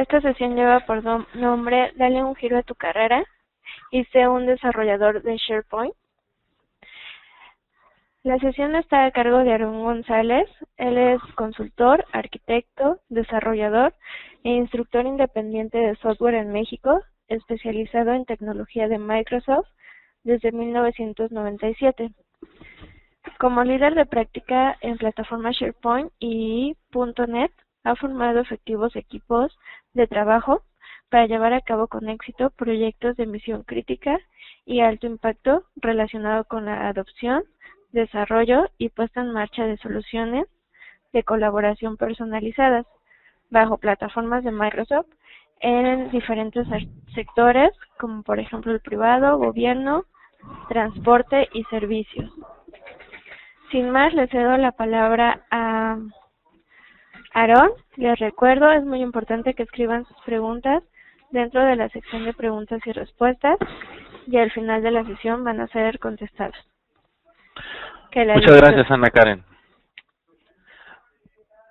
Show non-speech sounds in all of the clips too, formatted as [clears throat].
Esta sesión lleva por nombre Dale un giro a tu carrera y sé un desarrollador de SharePoint. La sesión está a cargo de Aaron González. Él es consultor, arquitecto, desarrollador e instructor independiente de software en México, especializado en tecnología de Microsoft desde 1997. Como líder de práctica en plataformas SharePoint y .NET, ha formado efectivos equipos de trabajo para llevar a cabo con éxito proyectos de misión crítica y alto impacto relacionado con la adopción, desarrollo y puesta en marcha de soluciones de colaboración personalizadas bajo plataformas de Microsoft en diferentes sectores como por ejemplo el privado, gobierno, transporte y servicios. Sin más, le cedo la palabra a Aarón. Les recuerdo, es muy importante que escriban sus preguntas dentro de la sección de preguntas y respuestas y al final de la sesión van a ser contestadas. Muchas gracias, Ana Karen.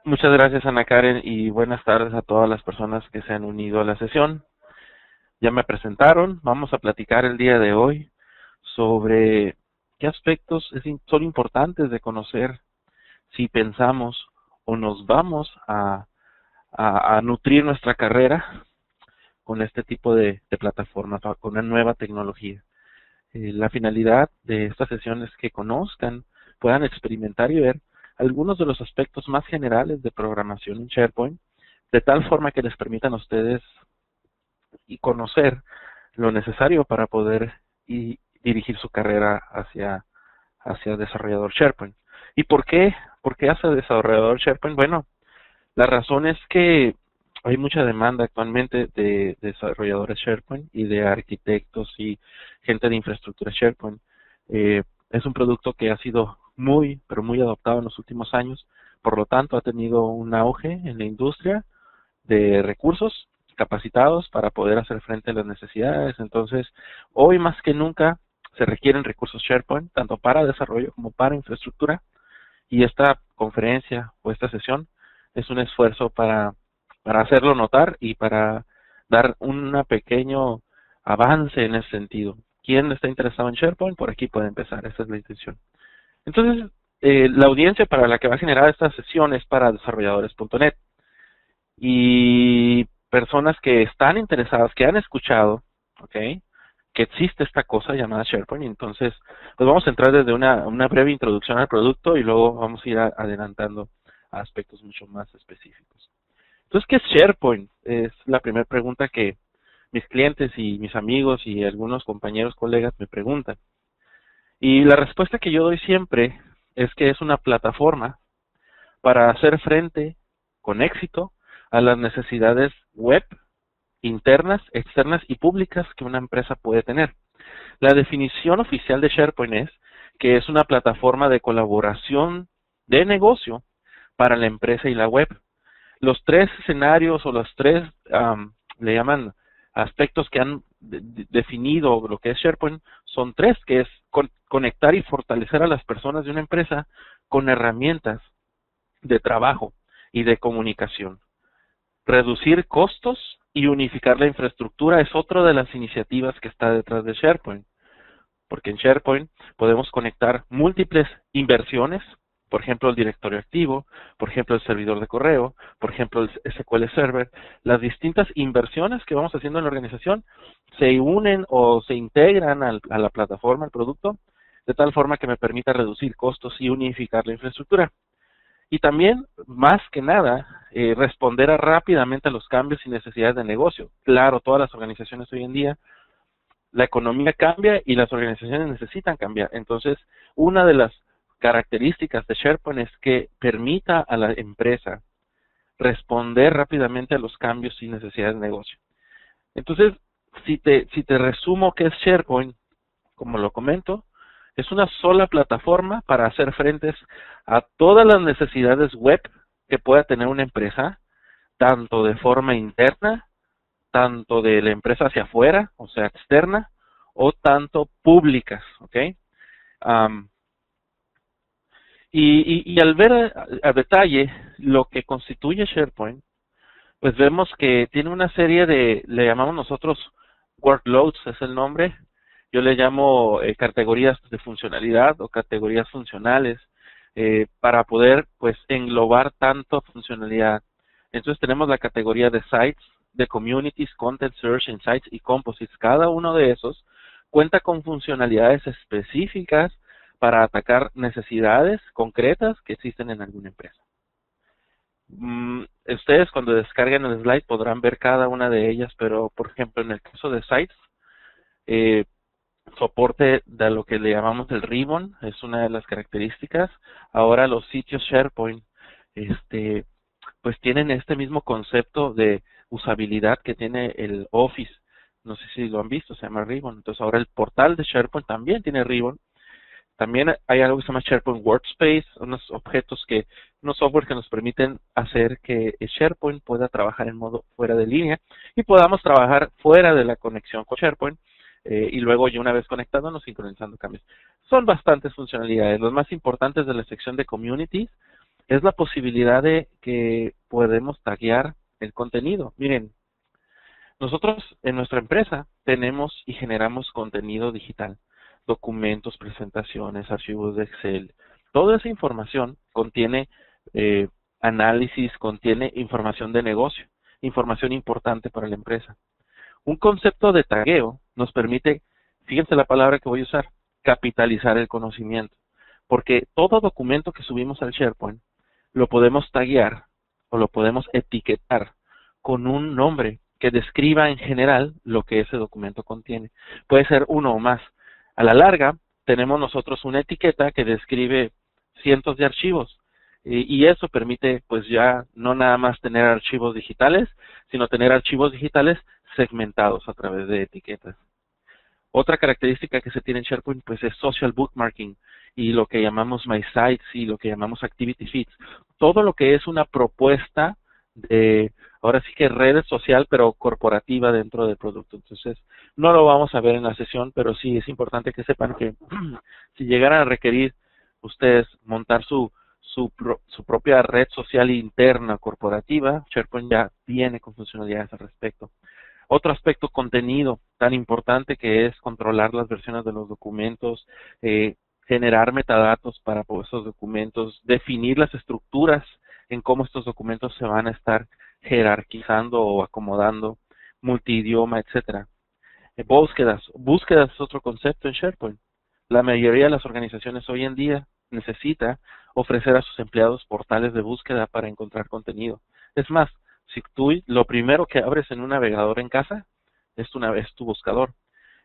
Muchas gracias, Ana Karen, y buenas tardes a todas las personas que se han unido a la sesión. Ya me presentaron, vamos a platicar el día de hoy sobre qué aspectos son importantes de conocer si pensamos o nos vamos a, a, nutrir nuestra carrera con este tipo de, de plataformas, con una nueva tecnología. Eh, la finalidad de esta sesión es que conozcan, puedan experimentar y ver algunos de los aspectos más generales de programación en SharePoint, de tal forma que les permitan a ustedes y conocer lo necesario para poder y dirigir su carrera hacia, hacia desarrollador SharePoint. ¿Y por qué? ¿Por hace desarrollador SharePoint? Bueno, la razón es que hay mucha demanda actualmente de desarrolladores SharePoint y de arquitectos y gente de infraestructura SharePoint. Eh, es un producto que ha sido muy, pero muy adoptado en los últimos años, por lo tanto ha tenido un auge en la industria de recursos capacitados para poder hacer frente a las necesidades. Entonces, hoy más que nunca se requieren recursos SharePoint, tanto para desarrollo como para infraestructura, y esta conferencia o esta sesión es un esfuerzo para, para hacerlo notar y para dar un pequeño avance en ese sentido. ¿Quién está interesado en SharePoint? Por aquí puede empezar, esa es la intención. Entonces, eh, la audiencia para la que va a generar esta sesión es para desarrolladores.net y personas que están interesadas, que han escuchado, ¿ok? Que existe esta cosa llamada SharePoint. Entonces, pues vamos a entrar desde una, breve introducción al producto y luego vamos a ir adelantando a aspectos mucho más específicos. Entonces, ¿qué es SharePoint? Es la primera pregunta que mis clientes y mis amigos y algunos compañeros, colegas me preguntan. Y la respuesta que yo doy siempre es que es una plataforma para hacer frente con éxito a las necesidades web internas, externas y públicas que una empresa puede tener. La definición oficial de SharePoint es que es una plataforma de colaboración de negocio para la empresa y la web. Los tres escenarios o los tres, le llaman aspectos que han definido lo que es SharePoint son tres, que es conectar y fortalecer a las personas de una empresa con herramientas de trabajo y de comunicación. Reducir costos y unificar la infraestructura es otra de las iniciativas que está detrás de SharePoint. Porque en SharePoint podemos conectar múltiples inversiones, por ejemplo el directorio activo, por ejemplo el servidor de correo, por ejemplo el SQL Server. Las distintas inversiones que vamos haciendo en la organización se unen o se integran a la plataforma, al producto, de tal forma que me permita reducir costos y unificar la infraestructura. Y también, más que nada, eh, responder rápidamente a los cambios y necesidades de negocio. Claro, todas las organizaciones hoy en día, la economía cambia y las organizaciones necesitan cambiar. Entonces, una de las características de SharePoint es que permita a la empresa responder rápidamente a los cambios y necesidades de negocio. Entonces, si te, si te resumo qué es SharePoint, como lo comento, es una sola plataforma para hacer frentes a todas las necesidades web que pueda tener una empresa, tanto de forma interna, tanto de la empresa hacia afuera, o sea, externa, o tanto públicas, ¿ok? y, y, al ver a, detalle lo que constituye SharePoint, pues vemos que tiene una serie de, le llamamos nosotros workloads, es el nombre, yo le llamo eh, categorías de funcionalidad o categorías funcionales eh, para poder pues englobar tanto funcionalidad. Entonces tenemos la categoría de sites, de communities, content search, insights y composites. Cada uno de esos cuenta con funcionalidades específicas para atacar necesidades concretas que existen en alguna empresa. Mm, ustedes cuando descarguen el slide podrán ver cada una de ellas, pero por ejemplo en el caso de sites, eh, soporte de lo que le llamamos el ribbon es una de las características. Ahora los sitios SharePoint, este, pues tienen este mismo concepto de usabilidad que tiene el Office. No sé si lo han visto, se llama Ribbon. Entonces ahora el portal de SharePoint también tiene Ribbon también hay algo que se llama SharePoint Workspace, unos objetos que, unos software que nos permiten hacer que SharePoint pueda trabajar en modo fuera de línea y podamos trabajar fuera de la conexión con SharePoint eh, y luego ya una vez conectándonos sincronizando cambios. Son bastantes funcionalidades. Los más importantes de la sección de Communities es la posibilidad de que podemos taguear el contenido. Miren, nosotros en nuestra empresa tenemos y generamos contenido digital documentos, presentaciones, archivos de Excel. Toda esa información contiene eh, análisis, contiene información de negocio, información importante para la empresa. Un concepto de tagueo nos permite, fíjense la palabra que voy a usar, capitalizar el conocimiento. Porque todo documento que subimos al SharePoint lo podemos taguear o lo podemos etiquetar con un nombre que describa en general lo que ese documento contiene. Puede ser uno o más. A la larga, tenemos nosotros una etiqueta que describe cientos de archivos y, eso permite pues ya no nada más tener archivos digitales, sino tener archivos digitales segmentados a través de etiquetas. Otra característica que se tiene en SharePoint pues es social bookmarking y lo que llamamos My Sites y lo que llamamos Activity Feeds. Todo lo que es una propuesta de ahora sí que red social, pero corporativa dentro del producto. Entonces, no lo vamos a ver en la sesión, pero sí es importante que sepan que [clears throat] si llegaran a requerir ustedes montar su, su, su propia red social interna corporativa, SharePoint ya viene con funcionalidades al respecto. Otro aspecto contenido tan importante que es controlar las versiones de los documentos, eh, generar metadatos para esos documentos, definir las estructuras en cómo estos documentos se van a estar jerarquizando o acomodando, multidioma, etcétera. Eh, búsquedas. Búsquedas es otro concepto en SharePoint. La mayoría de las organizaciones hoy en día necesita ofrecer a sus empleados portales de búsqueda para encontrar contenido. Es más, si tú lo primero que abres en un navegador en casa es tu, tu buscador.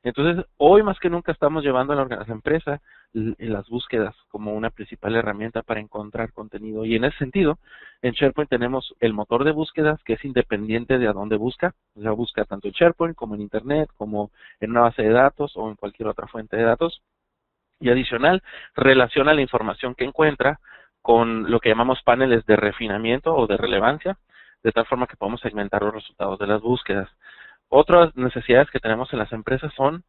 Entonces, hoy más que nunca estamos llevando a la, empresa las búsquedas como una principal herramienta para encontrar contenido. Y en ese sentido, en SharePoint tenemos el motor de búsquedas que es independiente de a dónde busca. O sea, busca tanto en SharePoint como en Internet, como en una base de datos o en cualquier otra fuente de datos. Y adicional, relaciona la información que encuentra con lo que llamamos paneles de refinamiento o de relevancia, de tal forma que podemos segmentar los resultados de las búsquedas. Otras necesidades que tenemos en las empresas son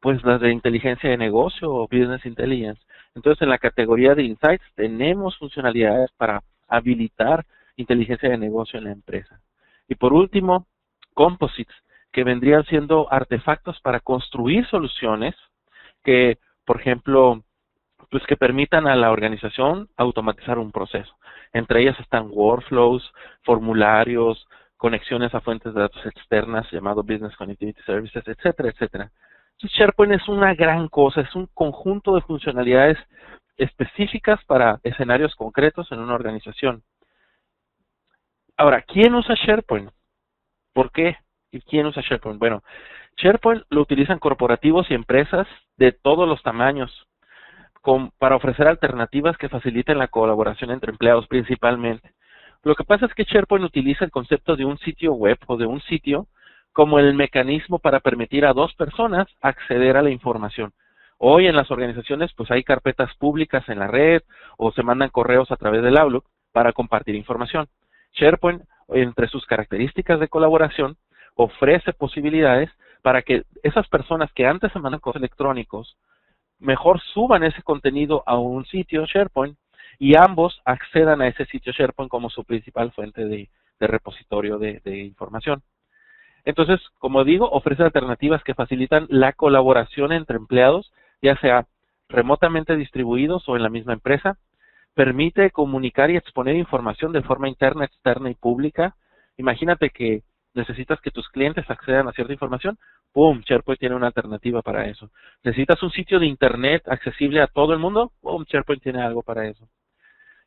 pues las de inteligencia de negocio o business intelligence. Entonces, en la categoría de insights tenemos funcionalidades para habilitar inteligencia de negocio en la empresa. Y por último, composites, que vendrían siendo artefactos para construir soluciones que, por ejemplo, pues que permitan a la organización automatizar un proceso. Entre ellas están workflows, formularios, conexiones a fuentes de datos externas llamado Business Connectivity Services, etcétera, etcétera. Entonces, SharePoint es una gran cosa, es un conjunto de funcionalidades específicas para escenarios concretos en una organización. Ahora, ¿quién usa SharePoint? ¿Por qué? ¿Y quién usa SharePoint? Bueno, SharePoint lo utilizan corporativos y empresas de todos los tamaños para ofrecer alternativas que faciliten la colaboración entre empleados principalmente. Lo que pasa es que SharePoint utiliza el concepto de un sitio web o de un sitio como el mecanismo para permitir a dos personas acceder a la información. Hoy en las organizaciones pues hay carpetas públicas en la red o se mandan correos a través del Outlook para compartir información. SharePoint, entre sus características de colaboración, ofrece posibilidades para que esas personas que antes se mandan correos electrónicos mejor suban ese contenido a un sitio SharePoint y ambos accedan a ese sitio SharePoint como su principal fuente de, repositorio de, de información. Entonces, como digo, ofrece alternativas que facilitan la colaboración entre empleados, ya sea remotamente distribuidos o en la misma empresa, permite comunicar y exponer información de forma interna, externa y pública. Imagínate que necesitas que tus clientes accedan a cierta información, ¡pum! SharePoint tiene una alternativa para eso. ¿Necesitas un sitio de Internet accesible a todo el mundo? ¡pum! SharePoint tiene algo para eso.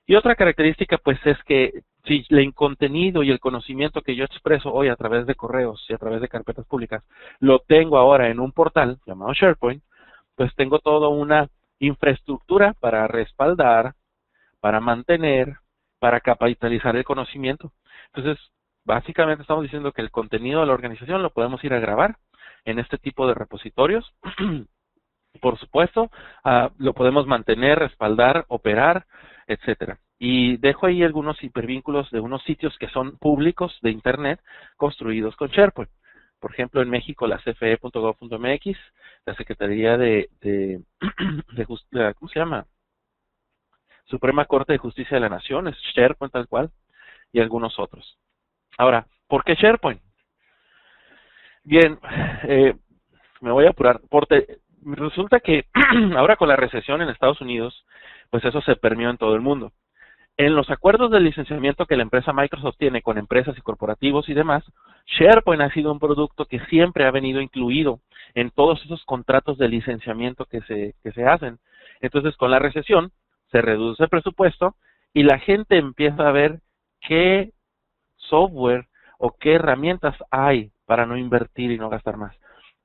Y otra característica, pues, es que si el contenido y el conocimiento que yo expreso hoy a través de correos y a través de carpetas públicas lo tengo ahora en un portal llamado SharePoint, pues tengo toda una infraestructura para respaldar, para mantener, para capitalizar el conocimiento. Entonces, básicamente estamos diciendo que el contenido de la organización lo podemos ir a grabar en este tipo de repositorios. [clears throat] Por supuesto, uh, lo podemos mantener, respaldar, operar, etcétera. Y dejo ahí algunos hipervínculos de unos sitios que son públicos de Internet construidos con SharePoint. Por ejemplo, en México, la cfe.gov.mx, la Secretaría de, de, [clears throat] de, ¿cómo se llama? Suprema Corte de Justicia de la Nación, es SharePoint tal cual, y algunos otros. Ahora, ¿por qué SharePoint? Bien, eh, me voy a apurar. Porque resulta que [clears throat] ahora con la recesión en Estados Unidos, pues eso se permeó en todo el mundo. En los acuerdos de licenciamiento que la empresa Microsoft tiene con empresas y corporativos y demás, SharePoint ha sido un producto que siempre ha venido incluido en todos esos contratos de licenciamiento que se, que se hacen. Entonces, con la recesión, se reduce el presupuesto y la gente empieza a ver qué software o qué herramientas hay para no invertir y no gastar más.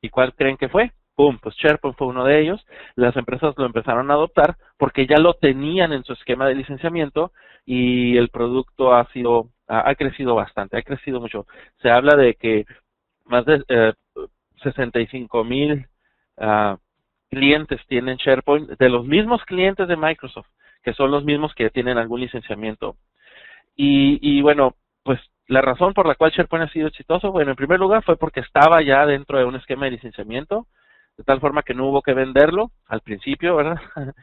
¿Y cuál creen que fue? ¡Pum! Pues SharePoint fue uno de ellos. Las empresas lo empezaron a adoptar porque ya lo tenían en su esquema de licenciamiento y el producto ha sido ha, crecido bastante, ha crecido mucho. Se habla de que más de eh, 65 mil uh, clientes tienen SharePoint, de los mismos clientes de Microsoft, que son los mismos que tienen algún licenciamiento. Y, y bueno, pues la razón por la cual SharePoint ha sido exitoso, bueno, en primer lugar fue porque estaba ya dentro de un esquema de licenciamiento, de tal forma que no hubo que venderlo al principio, ¿verdad? [laughs]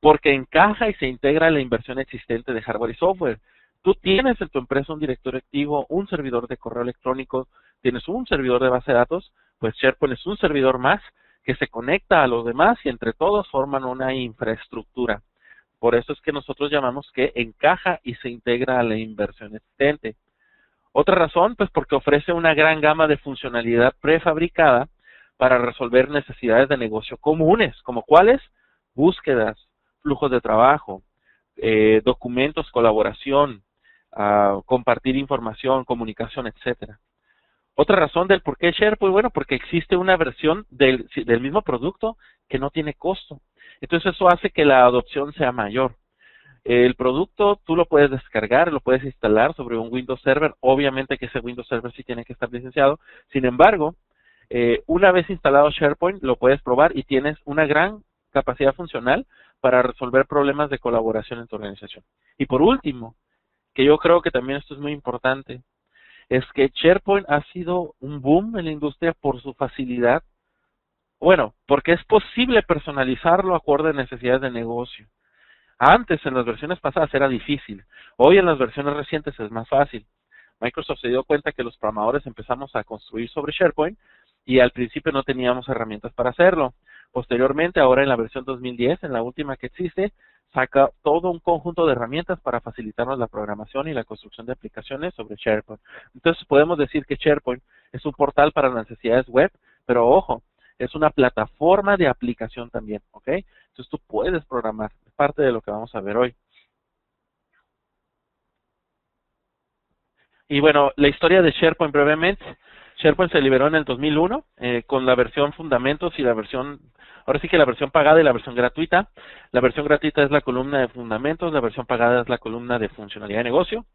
porque encaja y se integra la inversión existente de hardware y software. Tú tienes en tu empresa un directorio activo, un servidor de correo electrónico, tienes un servidor de base de datos, pues SharePoint es un servidor más que se conecta a los demás y entre todos forman una infraestructura. Por eso es que nosotros llamamos que encaja y se integra a la inversión existente. Otra razón, pues porque ofrece una gran gama de funcionalidad prefabricada para resolver necesidades de negocio comunes, como cuáles, búsquedas, flujos de trabajo, eh, documentos, colaboración, uh, compartir información, comunicación, etcétera. Otra razón del por qué Share, pues bueno, porque existe una versión del, del mismo producto que no tiene costo. Entonces eso hace que la adopción sea mayor. El producto tú lo puedes descargar, lo puedes instalar sobre un Windows Server. Obviamente que ese Windows Server sí tiene que estar licenciado. Sin embargo, eh, una vez instalado SharePoint, lo puedes probar y tienes una gran capacidad funcional para resolver problemas de colaboración en tu organización. Y por último, que yo creo que también esto es muy importante, es que SharePoint ha sido un boom en la industria por su facilidad. Bueno, porque es posible personalizarlo acorde a necesidades de negocio. Antes, en las versiones pasadas, era difícil. Hoy, en las versiones recientes, es más fácil. Microsoft se dio cuenta que los programadores empezamos a construir sobre SharePoint y al principio no teníamos herramientas para hacerlo. Posteriormente, ahora en la versión 2010, en la última que existe, saca todo un conjunto de herramientas para facilitarnos la programación y la construcción de aplicaciones sobre SharePoint. Entonces podemos decir que SharePoint es un portal para las necesidades web, pero ojo, es una plataforma de aplicación también, ¿ok? Entonces tú puedes programar, es parte de lo que vamos a ver hoy. Y bueno, la historia de SharePoint brevemente. SharePoint se liberó en el 2001 eh, con la versión Fundamentos y la versión Ahora sí que la versión pagada y la versión gratuita. La versión gratuita es la columna de fundamentos, la versión pagada es la columna de funcionalidad de negocio.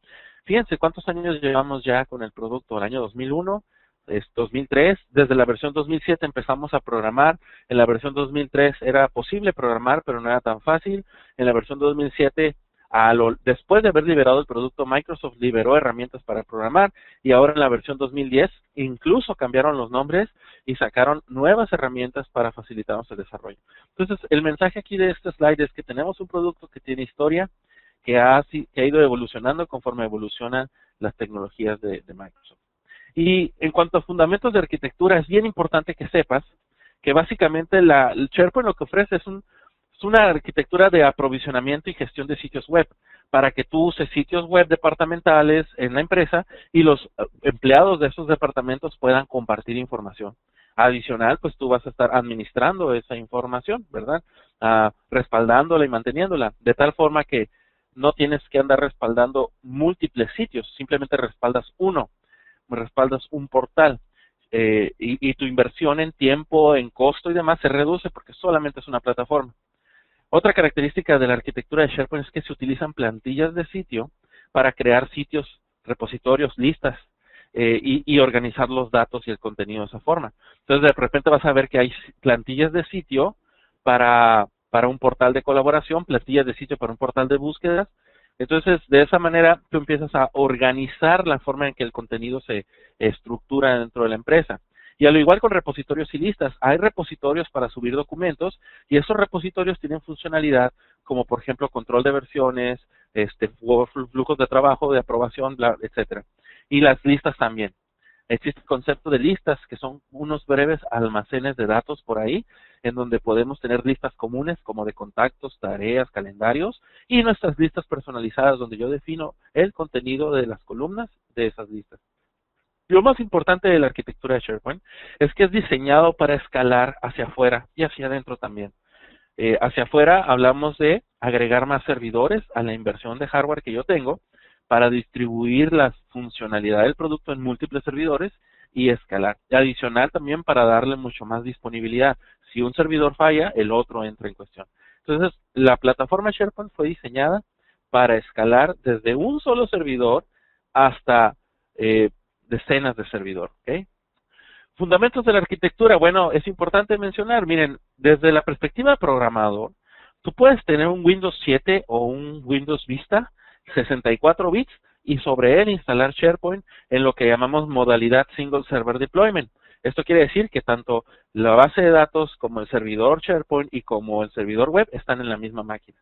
Fíjense cuántos años llevamos ya con el producto. El año 2001, es 2003, desde la versión 2007 empezamos a programar. En la versión 2003 era posible programar, pero no era tan fácil. En la versión 2007 después de haber liberado el producto, Microsoft liberó herramientas para programar y ahora en la versión 2010 incluso cambiaron los nombres y sacaron nuevas herramientas para facilitarnos el desarrollo. Entonces, el mensaje aquí de este slide es que tenemos un producto que tiene historia, que ha, que ha ido evolucionando conforme evolucionan las tecnologías de, Microsoft. Y en cuanto a fundamentos de arquitectura, es bien importante que sepas que básicamente la, el SharePoint lo que ofrece es, un, es una arquitectura de aprovisionamiento y gestión de sitios web para que tú uses sitios web departamentales en la empresa y los eh, empleados de esos departamentos puedan compartir información. Adicional, pues tú vas a estar administrando esa información, ¿verdad? Ah, respaldándola y manteniéndola, de tal forma que no tienes que andar respaldando múltiples sitios, simplemente respaldas uno, respaldas un portal. Eh, y, y tu inversión en tiempo, en costo y demás se reduce porque solamente es una plataforma. Otra característica de la arquitectura de SharePoint es que se utilizan plantillas de sitio para crear sitios, repositorios, listas eh, y, organizar los datos y el contenido de esa forma. Entonces, de repente vas a ver que hay plantillas de sitio para, para un portal de colaboración, plantillas de sitio para un portal de búsquedas. Entonces, de esa manera, tú empiezas a organizar la forma en que el contenido se estructura dentro de la empresa. Y al igual con repositorios y listas, hay repositorios para subir documentos y esos repositorios tienen funcionalidad como por ejemplo control de versiones, este, flujos de trabajo, de aprobación, bla, etcétera. Y las listas también. Existe el concepto de listas, que son unos breves almacenes de datos por ahí, en donde podemos tener listas comunes como de contactos, tareas, calendarios, y nuestras listas personalizadas, donde yo defino el contenido de las columnas de esas listas. Lo más importante de la arquitectura de SharePoint es que es diseñado para escalar hacia afuera y hacia adentro también. Eh, hacia afuera hablamos de agregar más servidores a la inversión de hardware que yo tengo para distribuir la funcionalidad del producto en múltiples servidores y escalar. Adicional también para darle mucho más disponibilidad. Si un servidor falla, el otro entra en cuestión. Entonces, la plataforma SharePoint fue diseñada para escalar desde un solo servidor hasta eh, decenas de servidor. Fundamentos de la arquitectura, bueno, es importante mencionar, miren, desde la perspectiva de programador, tú puedes tener un Windows 7 o un Windows Vista 64 bits y sobre él instalar SharePoint en lo que llamamos modalidad Single Server Deployment. Esto quiere decir que tanto la base de datos como el servidor SharePoint y como el servidor web están en la misma máquina.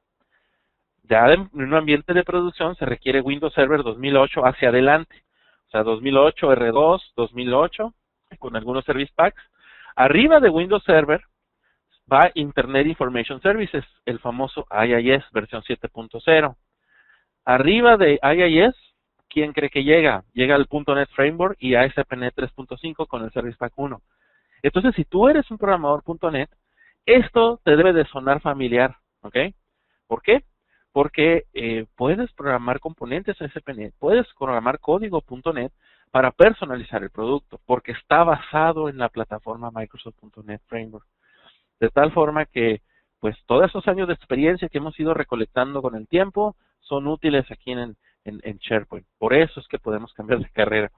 Ya en un ambiente de producción se requiere Windows Server 2008 hacia adelante o sea, 2008 R2, 2008, con algunos service packs. Arriba de Windows Server va Internet Information Services, el famoso IIS versión 7.0. Arriba de IIS, ¿quién cree que llega? Llega el .NET Framework y ASP.NET 3.5 con el Service Pack 1. Entonces, si tú eres un programador .NET, esto te debe de sonar familiar, ¿ok? ¿Por qué? porque eh, puedes programar componentes SPNet, puedes programar código.net para personalizar el producto, porque está basado en la plataforma Microsoft.NET Framework. De tal forma que, pues, todos esos años de experiencia que hemos ido recolectando con el tiempo son útiles aquí en, en, SharePoint. Por eso es que podemos cambiar de carrera.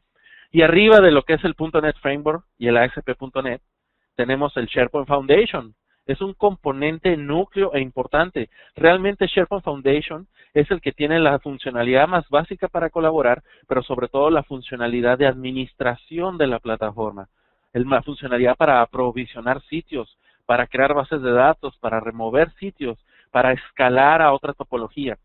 Y arriba de lo que es el .NET Framework y el ASP.NET, tenemos el SharePoint Foundation, es un componente núcleo e importante. Realmente SharePoint Foundation es el que tiene la funcionalidad más básica para colaborar, pero sobre todo la funcionalidad de administración de la plataforma, la funcionalidad para aprovisionar sitios, para crear bases de datos, para remover sitios, para escalar a otra topología.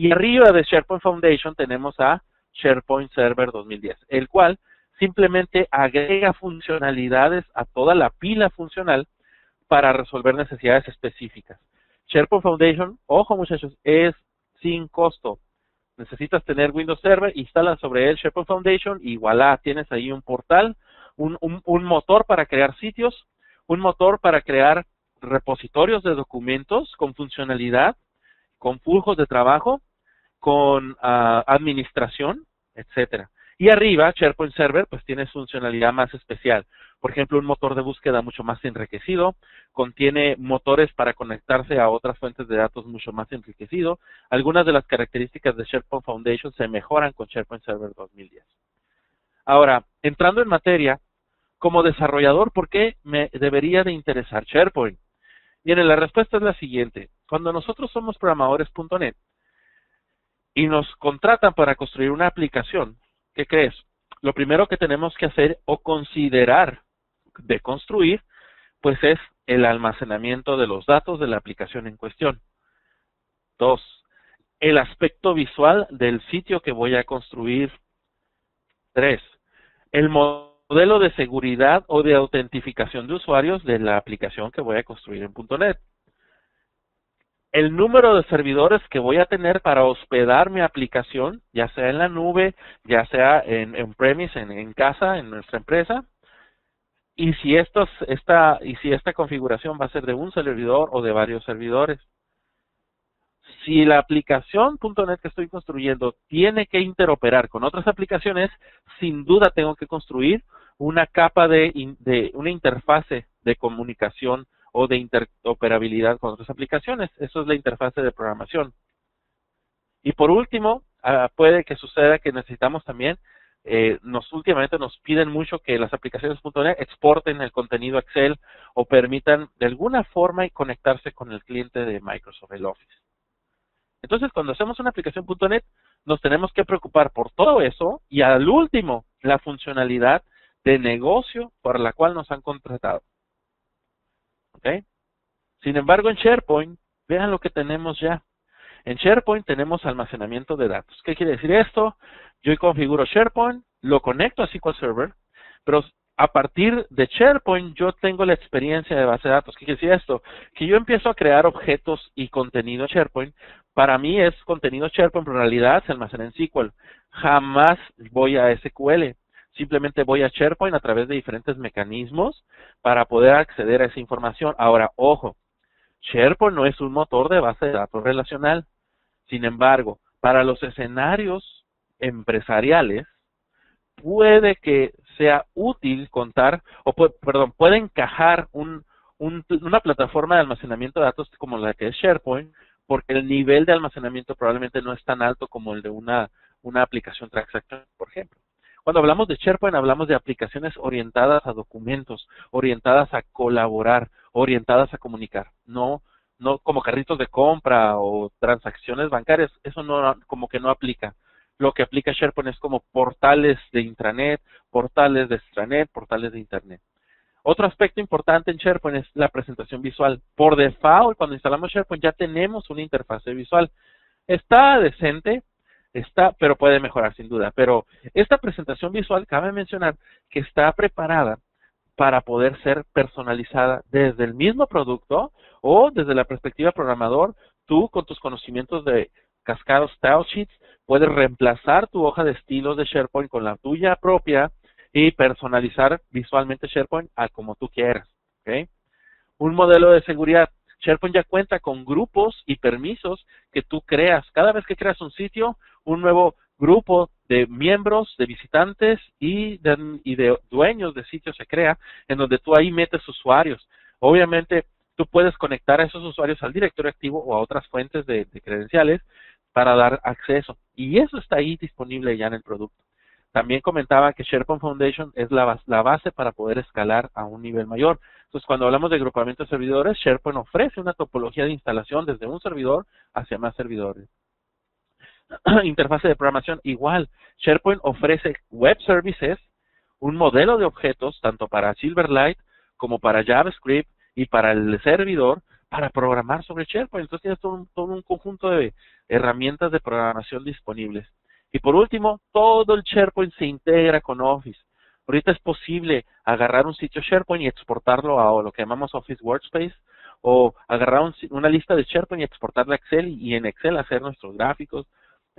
Y arriba de SharePoint Foundation tenemos a SharePoint Server 2010, el cual simplemente agrega funcionalidades a toda la pila funcional para resolver necesidades específicas. SharePoint Foundation, ojo muchachos, es sin costo. Necesitas tener Windows Server, instala sobre él SharePoint Foundation y voilà, tienes ahí un portal, un, un, motor para crear sitios, un motor para crear repositorios de documentos con funcionalidad, con flujos de trabajo, con ah, administración, etcétera. Y arriba, SharePoint Server, pues tiene funcionalidad más especial. Por ejemplo, un motor de búsqueda mucho más enriquecido, contiene motores para conectarse a otras fuentes de datos mucho más enriquecido. Algunas de las características de SharePoint Foundation se mejoran con SharePoint Server 2010. Ahora, entrando en materia, como desarrollador, ¿por qué me debería de interesar SharePoint? Bien, la respuesta es la siguiente. Cuando nosotros somos programadores.net y nos contratan para construir una aplicación, ¿qué crees? Lo primero que tenemos que hacer o considerar de construir, pues es el almacenamiento de los datos de la aplicación en cuestión. Dos, el aspecto visual del sitio que voy a construir. Tres, el modelo de seguridad o de autentificación de usuarios de la aplicación que voy a construir en .NET. El número de servidores que voy a tener para hospedar mi aplicación, ya sea en la nube, ya sea en, en premise, en, casa, en nuestra empresa. Y si, esta, y si esta configuración va a ser de un servidor o de varios servidores si la aplicación .NET que estoy construyendo tiene que interoperar con otras aplicaciones, sin duda tengo que construir una capa de una interfase de comunicación o de interoperabilidad con otras aplicaciones. Eso es la interfase de programación. Y por último, ah, puede que suceda que necesitamos también, eh, nos últimamente nos piden mucho que las aplicaciones .NET exporten el contenido Excel o permitan de alguna forma conectarse con el cliente de Microsoft, el Office. Entonces, cuando hacemos una aplicación .NET, nos tenemos que preocupar por todo eso y al último, la funcionalidad de negocio por la cual nos han contratado. Sin embargo, en SharePoint, vean lo que tenemos ya. En SharePoint tenemos almacenamiento de datos. ¿Qué quiere decir esto? Yo configuro SharePoint, lo conecto a SQL Server, pero a partir de SharePoint yo tengo la experiencia de base de datos. ¿Qué quiere decir esto? Que yo empiezo a crear objetos y contenido en SharePoint para mí es contenido SharePoint, pero en realidad se almacena en SQL. Jamás voy a SQL. Simplemente voy a SharePoint a través de diferentes mecanismos para poder acceder a esa información. Ahora, ojo, SharePoint no es un motor de base de datos relacional. Sin embargo, para los escenarios empresariales, puede que sea útil contar, o perdón, puede encajar un, una plataforma de almacenamiento de datos como la que es SharePoint porque el nivel de almacenamiento probablemente no es tan alto como el de una, una aplicación transaccional, por ejemplo. Cuando hablamos de SharePoint, hablamos de aplicaciones orientadas a documentos, orientadas a colaborar, orientadas a comunicar, no no como carritos de compra o transacciones bancarias, eso no como que no aplica. Lo que aplica SharePoint es como portales de intranet, portales de extranet, portales de internet. Otro aspecto importante en SharePoint es la presentación visual. Por default, cuando instalamos SharePoint ya tenemos una interfase visual. Está decente, está, pero puede mejorar sin duda. Pero esta presentación visual, cabe mencionar que está preparada para poder ser personalizada desde el mismo producto o desde la perspectiva programador. Tú, con tus conocimientos de cascados style sheets, puedes reemplazar tu hoja de estilos de SharePoint con la tuya propia y personalizar visualmente SharePoint a como tú quieras. ¿okay? Un modelo de seguridad. SharePoint ya cuenta con grupos y permisos que tú creas. Cada vez que creas un sitio, un nuevo grupo de miembros, de visitantes y de, dueños de sitios se crea, en donde tú ahí metes usuarios. Obviamente, tú puedes conectar a esos usuarios al directorio activo o a otras fuentes de credenciales para dar acceso. Y eso está ahí disponible ya en el producto. También comentaba que SharePoint Foundation es la, base para poder escalar a un nivel mayor. Entonces, cuando hablamos de agrupamiento de servidores, SharePoint ofrece una topología de instalación desde un servidor hacia más servidores. [clears throat] Interfase de programación igual. SharePoint ofrece web services, un modelo de objetos tanto para Silverlight como para JavaScript y para el servidor para programar sobre SharePoint. Entonces tienes todo un conjunto de herramientas de programación disponibles. Y por último, todo el SharePoint se integra con Office. Ahorita es posible agarrar un sitio SharePoint y exportarlo a lo que llamamos Office Workspace o agarrar una lista de SharePoint y exportarla a Excel y en Excel hacer nuestros gráficos,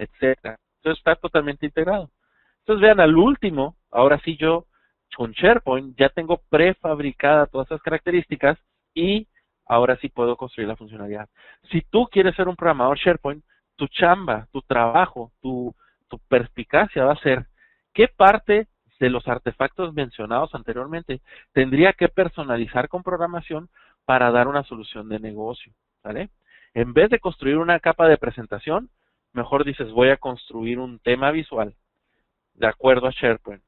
etcétera. Entonces está totalmente integrado. Entonces vean, al último, ahora sí yo con SharePoint ya tengo prefabricada todas esas características y ahora sí puedo construir la funcionalidad. Si tú quieres ser un programador SharePoint, tu chamba, tu trabajo, tu tu perspicacia va a ser qué parte de los artefactos mencionados anteriormente tendría que personalizar con programación para dar una solución de negocio, ¿vale? En vez de construir una capa de presentación, mejor dices, voy a construir un tema visual de acuerdo a SharePoint.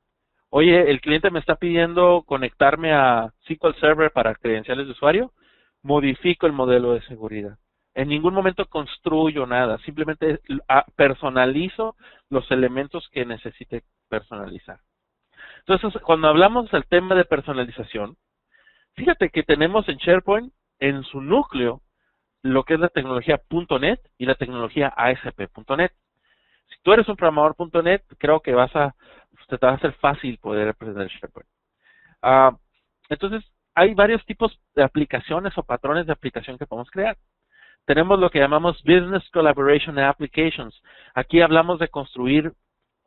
Oye, el cliente me está pidiendo conectarme a SQL Server para credenciales de usuario, modifico el modelo de seguridad. En ningún momento construyo nada, simplemente personalizo los elementos que necesite personalizar. Entonces, cuando hablamos del tema de personalización, fíjate que tenemos en SharePoint, en su núcleo, lo que es la tecnología .NET y la tecnología ASP.NET. Si tú eres un programador.NET, creo que vas a, te va a ser fácil poder aprender SharePoint. Ah, entonces, hay varios tipos de aplicaciones o patrones de aplicación que podemos crear. Tenemos lo que llamamos Business Collaboration Applications. Aquí hablamos de construir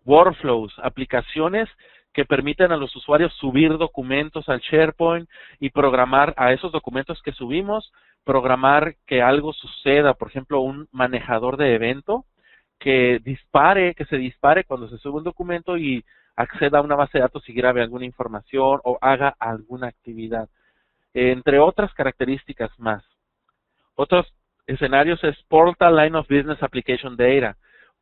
workflows, aplicaciones que permiten a los usuarios subir documentos al SharePoint y programar a esos documentos que subimos, programar que algo suceda, por ejemplo, un manejador de evento que dispare, que se dispare cuando se sube un documento y acceda a una base de datos y grabe alguna información o haga alguna actividad, entre otras características más. Otros escenarios es Portal Line of Business Application Data.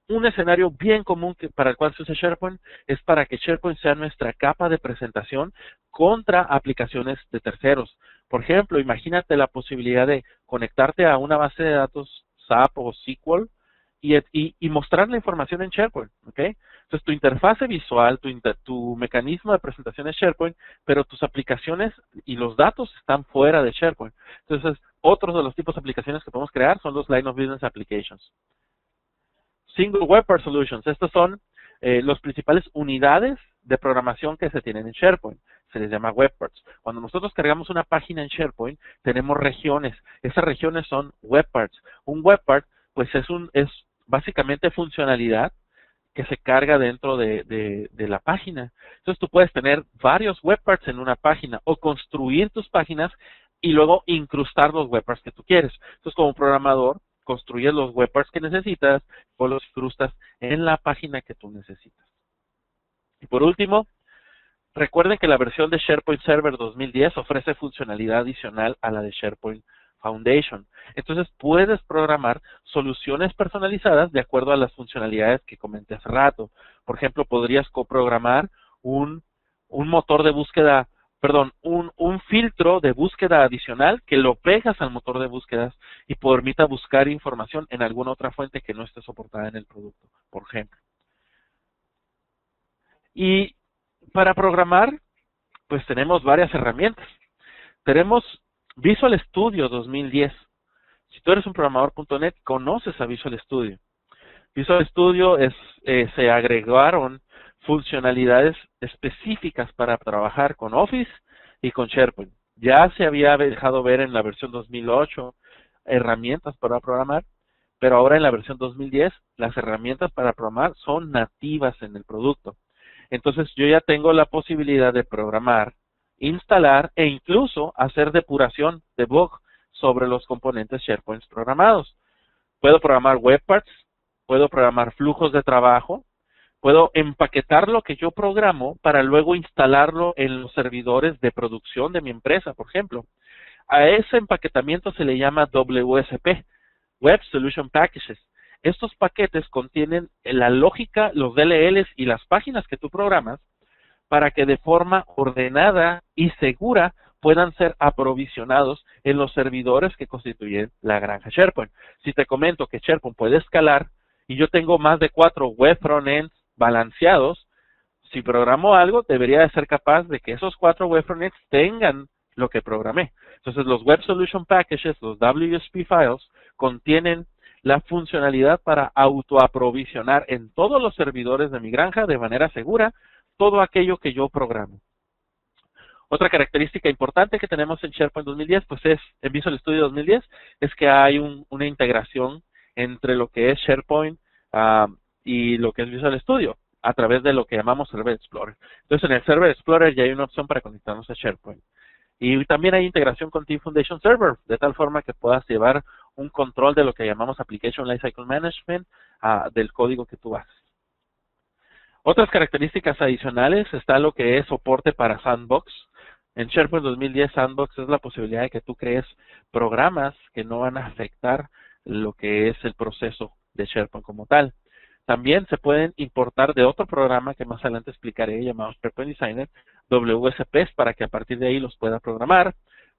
Un escenario bien común para el cual se usa SharePoint es para que SharePoint sea nuestra capa de presentación contra aplicaciones de terceros. Por ejemplo, imagínate la posibilidad de conectarte a una base de datos SAP o SQL y, mostrar la información en SharePoint, ¿ok? Entonces, tu interfase visual, tu, mecanismo de presentación es SharePoint, pero tus aplicaciones y los datos están fuera de SharePoint. Entonces, otros de los tipos de aplicaciones que podemos crear son los Line of Business Applications. Single Web Solutions. Estas son eh, las principales unidades de programación que se tienen en SharePoint. Se les llama web parts. Cuando nosotros cargamos una página en SharePoint, tenemos regiones. Esas regiones son web parts. Un web part, pues es un, es básicamente funcionalidad que se carga dentro de, de, la página. Entonces tú puedes tener varios web parts en una página o construir tus páginas y luego incrustar los web parts que tú quieres. Entonces como programador construyes los web parts que necesitas o los incrustas en la página que tú necesitas. Y por último, recuerden que la versión de SharePoint Server 2010 ofrece funcionalidad adicional a la de SharePoint Foundation. Entonces puedes programar soluciones personalizadas de acuerdo a las funcionalidades que comenté hace rato. Por ejemplo, podrías coprogramar un, un motor de búsqueda, perdón, un, un filtro de búsqueda adicional que lo pegas al motor de búsquedas y permita buscar información en alguna otra fuente que no esté soportada en el producto, por ejemplo. Y para programar, pues tenemos varias herramientas. Tenemos Visual Studio 2010. Si tú eres un programador.net, conoces a Visual Studio. Visual Studio eh, se agregaron funcionalidades específicas para trabajar con Office y con SharePoint. Ya se había dejado ver en la versión 2008 herramientas para programar, pero ahora en la versión 2010 las herramientas para programar son nativas en el producto. Entonces yo ya tengo la posibilidad de programar instalar e incluso hacer depuración, debug, sobre los componentes SharePoint programados. Puedo programar web parts, puedo programar flujos de trabajo, puedo empaquetar lo que yo programo para luego instalarlo en los servidores de producción de mi empresa, por ejemplo. A ese empaquetamiento se le llama WSP, Web Solution Packages. Estos paquetes contienen la lógica, los DLLs y las páginas que tú programas para que de forma ordenada y segura puedan ser aprovisionados en los servidores que constituyen la granja SharePoint. Si te comento que SharePoint puede escalar y yo tengo más de cuatro web frontends balanceados, si programo algo, debería de ser capaz de que esos cuatro web frontends tengan lo que programé. Entonces, los Web Solution Packages, los WSP Files, contienen la funcionalidad para autoaprovisionar en todos los servidores de mi granja de manera segura todo aquello que yo programo. Otra característica importante que tenemos en SharePoint 2010, pues es, en Visual Studio 2010, es que hay una integración entre lo que es SharePoint ah, y lo que es Visual Studio a través de lo que llamamos Server Explorer. Entonces, en el Server Explorer ya hay una opción para conectarnos a SharePoint. Y también hay integración con Team Foundation Server, de tal forma que puedas llevar un control de lo que llamamos Application Lifecycle Management ah, del código que tú haces. Otras características adicionales está lo que es soporte para Sandbox. En SharePoint 2010 Sandbox es la posibilidad de que tú crees programas que no van a afectar lo que es el proceso de SharePoint como tal. También se pueden importar de otro programa que más adelante explicaré llamado SharePoint Designer, WSPs, para que a partir de ahí los pueda programar.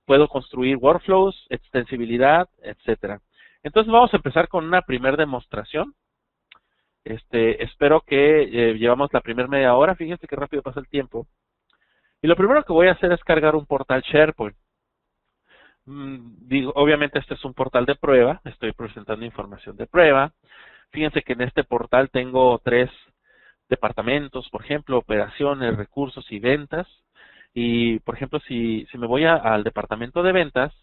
Puedo construir workflows, extensibilidad, etcétera. Entonces vamos a empezar con una primera demostración este, espero que eh, llevamos la primera media hora. Fíjense qué rápido pasa el tiempo. Y lo primero que voy a hacer es cargar un portal SharePoint. Mm, digo, obviamente este es un portal de prueba, estoy presentando información de prueba. Fíjense que en este portal tengo tres departamentos, por ejemplo, operaciones, recursos y ventas. Y, por ejemplo, si, si me voy al departamento de ventas,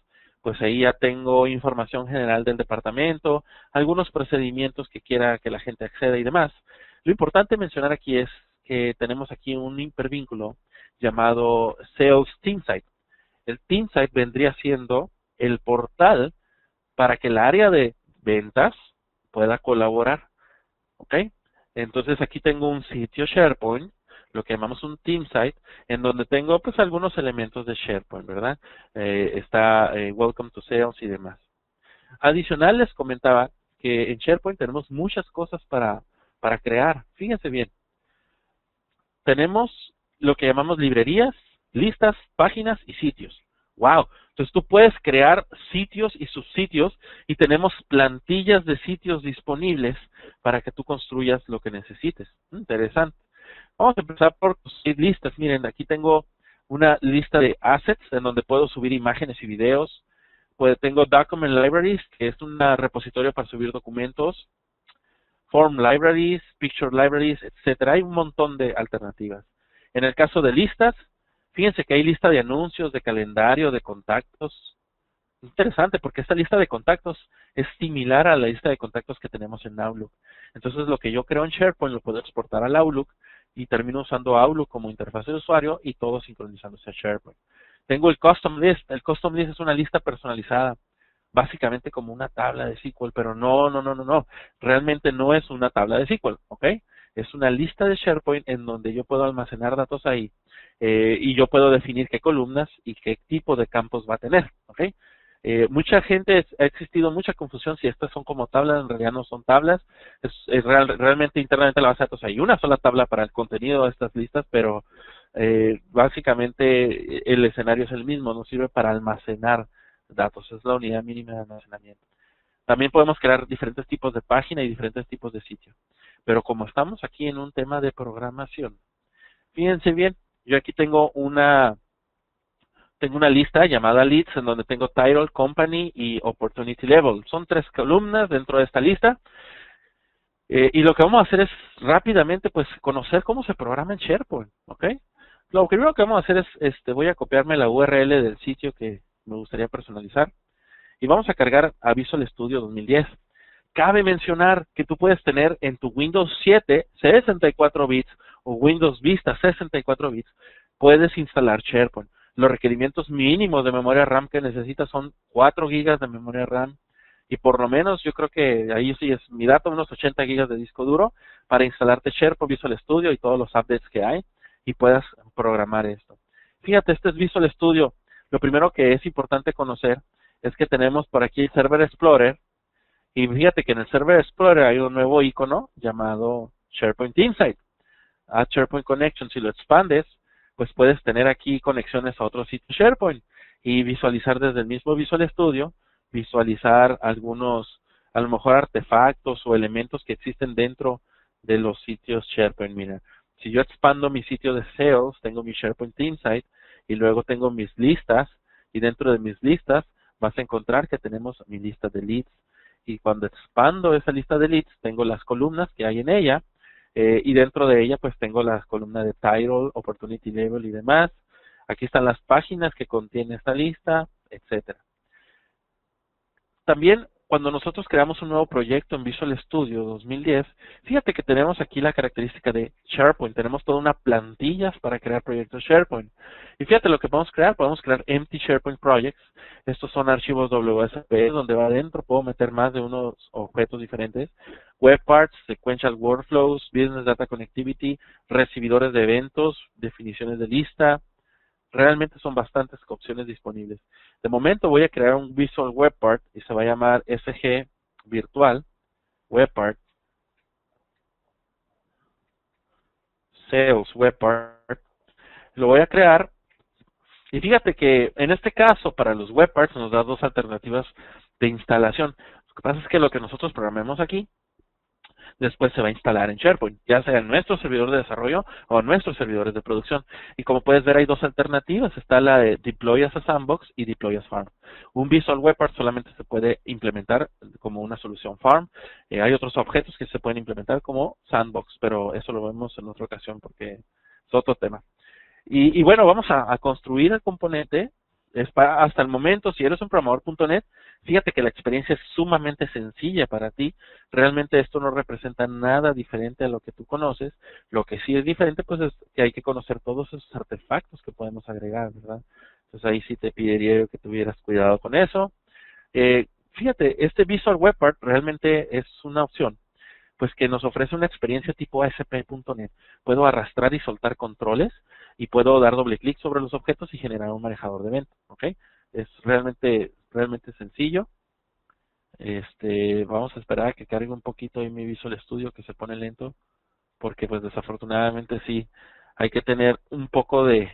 pues ahí ya tengo información general del departamento, algunos procedimientos que quiera que la gente acceda y demás. Lo importante mencionar aquí es que tenemos aquí un hipervínculo llamado Sales Teamsite. El Teamsite vendría siendo el portal para que el área de ventas pueda colaborar. ¿Ok? Entonces aquí tengo un sitio SharePoint, lo que llamamos un team site, en donde tengo pues algunos elementos de SharePoint, ¿verdad? Eh, está eh, Welcome to Sales y demás. Adicional les comentaba que en SharePoint tenemos muchas cosas para, para crear. Fíjense bien. Tenemos lo que llamamos librerías, listas, páginas y sitios. Wow. Entonces tú puedes crear sitios y subsitios y tenemos plantillas de sitios disponibles para que tú construyas lo que necesites. Interesante. Vamos a empezar por listas. Miren, aquí tengo una lista de assets en donde puedo subir imágenes y videos. Pues tengo Document Libraries, que es un repositorio para subir documentos. Form Libraries, Picture Libraries, etcétera. Hay un montón de alternativas. En el caso de listas, Fíjense que hay lista de anuncios, de calendario, de contactos. Interesante porque esta lista de contactos es similar a la lista de contactos que tenemos en Outlook. Entonces lo que yo creo en SharePoint lo puedo exportar al Outlook y termino usando Outlook como interfaz de usuario y todo sincronizándose a SharePoint. Tengo el Custom List. El Custom List es una lista personalizada, básicamente como una tabla de SQL, pero no, no, no, no, no. Realmente no es una tabla de SQL, ¿ok? Es una lista de SharePoint en donde yo puedo almacenar datos ahí eh, y yo puedo definir qué columnas y qué tipo de campos va a tener, ¿ok? Eh, mucha gente, ha existido mucha confusión si estas son como tablas, en realidad no son tablas, realmente internamente la base de datos hay una sola tabla para el contenido de estas listas, pero eh, básicamente el escenario es el mismo, nos sirve para almacenar datos, es la unidad mínima de almacenamiento. También podemos crear diferentes tipos de página y diferentes tipos de sitio, pero como estamos aquí en un tema de programación, fíjense bien, yo aquí tengo una tengo una lista llamada leads en donde tengo title, company y opportunity level. Son tres columnas dentro de esta lista. Eh, y lo que vamos a hacer es rápidamente pues conocer cómo se programa en SharePoint, ¿ok? Lo primero que vamos a hacer es, este, voy a copiarme la URL del sitio que me gustaría personalizar y vamos a cargar a Visual Studio 2010. Cabe mencionar que tú puedes tener en tu Windows 7 64 bits o Windows Vista 64 bits, puedes instalar SharePoint. Los requerimientos mínimos de memoria RAM que necesitas son 4 GB de memoria RAM y por lo menos yo creo que ahí sí es mi dato, unos 80 GB de disco duro para instalarte SharePoint, Visual Studio y todos los updates que hay y puedas programar esto. Fíjate, este es Visual Studio. Lo primero que es importante conocer es que tenemos por aquí el Server Explorer y fíjate que en el Server Explorer hay un nuevo icono llamado SharePoint Insight a SharePoint Connection, si lo expandes, pues puedes tener aquí conexiones a otros sitios SharePoint y visualizar desde el mismo Visual Studio, visualizar algunos, a lo mejor artefactos o elementos que existen dentro de los sitios SharePoint. Mira, si yo expando mi sitio de sales, tengo mi SharePoint Insight y luego tengo mis listas y dentro de mis listas vas a encontrar que tenemos mi lista de leads y cuando expando esa lista de leads tengo las columnas que hay en ella eh, y dentro de ella pues tengo las columnas de title, opportunity level y demás. Aquí están las páginas que contiene esta lista, etcétera. También cuando nosotros creamos un nuevo proyecto en Visual Studio 2010, fíjate que tenemos aquí la característica de SharePoint. Tenemos toda una plantilla para crear proyectos SharePoint. Y fíjate lo que podemos crear. Podemos crear empty SharePoint projects. Estos son archivos WSP donde va adentro puedo meter más de unos objetos diferentes. Web parts, sequential workflows, business data connectivity, recibidores de eventos, definiciones de lista, realmente son bastantes opciones disponibles. De momento voy a crear un Visual Web Part y se va a llamar SG Virtual Web Part Sales Web Part. Lo voy a crear y fíjate que en este caso para los Web Parts nos da dos alternativas de instalación. Lo que pasa es que lo que nosotros programemos aquí después se va a instalar en SharePoint, ya sea en nuestro servidor de desarrollo o en nuestros servidores de producción. Y como puedes ver, hay dos alternativas. Está la de Deploy as a Sandbox y Deploy as Farm. Un Visual Web Part solamente se puede implementar como una solución Farm. Eh, hay otros objetos que se pueden implementar como Sandbox, pero eso lo vemos en otra ocasión porque es otro tema. Y, bueno, vamos a, construir el componente. Es para, hasta el momento, si eres un programador.net, fíjate que la experiencia es sumamente sencilla para ti. Realmente esto no representa nada diferente a lo que tú conoces. Lo que sí es diferente, pues es que hay que conocer todos esos artefactos que podemos agregar, ¿verdad? Entonces ahí sí te pediría que tuvieras cuidado con eso. Eh, fíjate, este Visual Web Part realmente es una opción pues que nos ofrece una experiencia tipo ASP.NET. Puedo arrastrar y soltar controles y puedo dar doble clic sobre los objetos y generar un manejador de eventos, ¿ok? Es realmente, realmente sencillo. Este, vamos a esperar a que cargue un poquito en mi Visual Studio que se pone lento, porque pues desafortunadamente sí, hay que tener un poco de,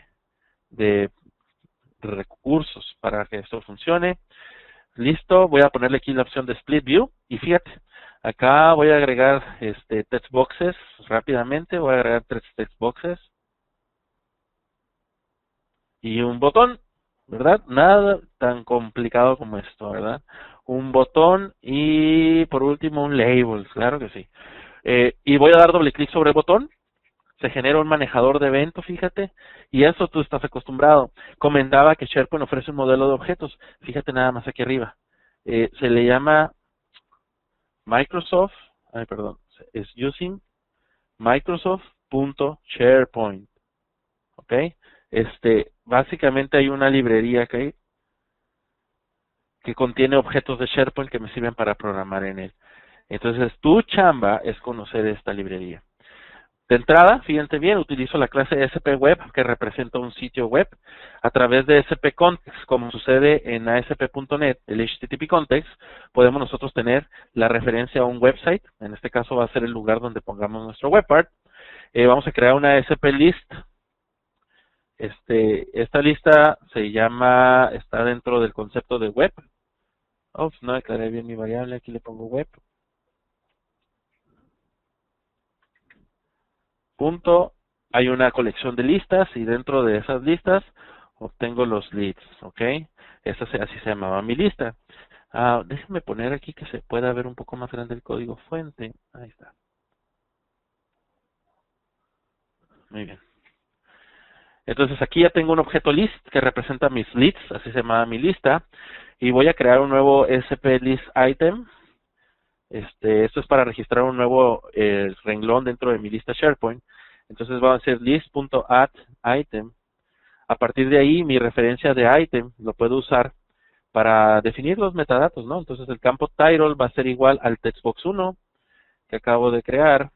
de recursos para que esto funcione. Listo, voy a ponerle aquí la opción de Split View y fíjate, acá voy a agregar este text boxes rápidamente, voy a agregar tres text boxes y un botón, ¿verdad? Nada tan complicado como esto, ¿verdad? Un botón y por último un label, claro que sí. Eh, y voy a dar doble clic sobre el botón, se genera un manejador de evento, fíjate, y eso tú estás acostumbrado. Comentaba que SharePoint ofrece un modelo de objetos, fíjate nada más aquí arriba. Eh, se le llama Microsoft, ay perdón, es using Microsoft.sharepoint, ¿ok? Este, básicamente hay una librería que, que contiene objetos de SharePoint que me sirven para programar en él. Entonces, tu chamba es conocer esta librería. De entrada, fíjense bien, utilizo la clase SP Web que representa un sitio web. A través de SP Context, como sucede en ASP.NET, el HTTP Context, podemos nosotros tener la referencia a un website. En este caso va a ser el lugar donde pongamos nuestro web part. Eh, vamos a crear una SP List este, esta lista se llama, está dentro del concepto de web. Oh, no declaré bien mi variable, aquí le pongo web. Punto, hay una colección de listas y dentro de esas listas obtengo los leads, ¿ok? Esa así se llamaba mi lista. Ah, déjenme poner aquí que se pueda ver un poco más grande el código fuente. Ahí está. Muy bien. Entonces aquí ya tengo un objeto list que representa mis leads, así se llama mi lista, y voy a crear un nuevo SP list item. Este, esto es para registrar un nuevo eh, renglón dentro de mi lista SharePoint. Entonces vamos a hacer list.add item. A partir de ahí mi referencia de item lo puedo usar para definir los metadatos, ¿no? Entonces el campo title va a ser igual al textbox 1 que acabo de crear.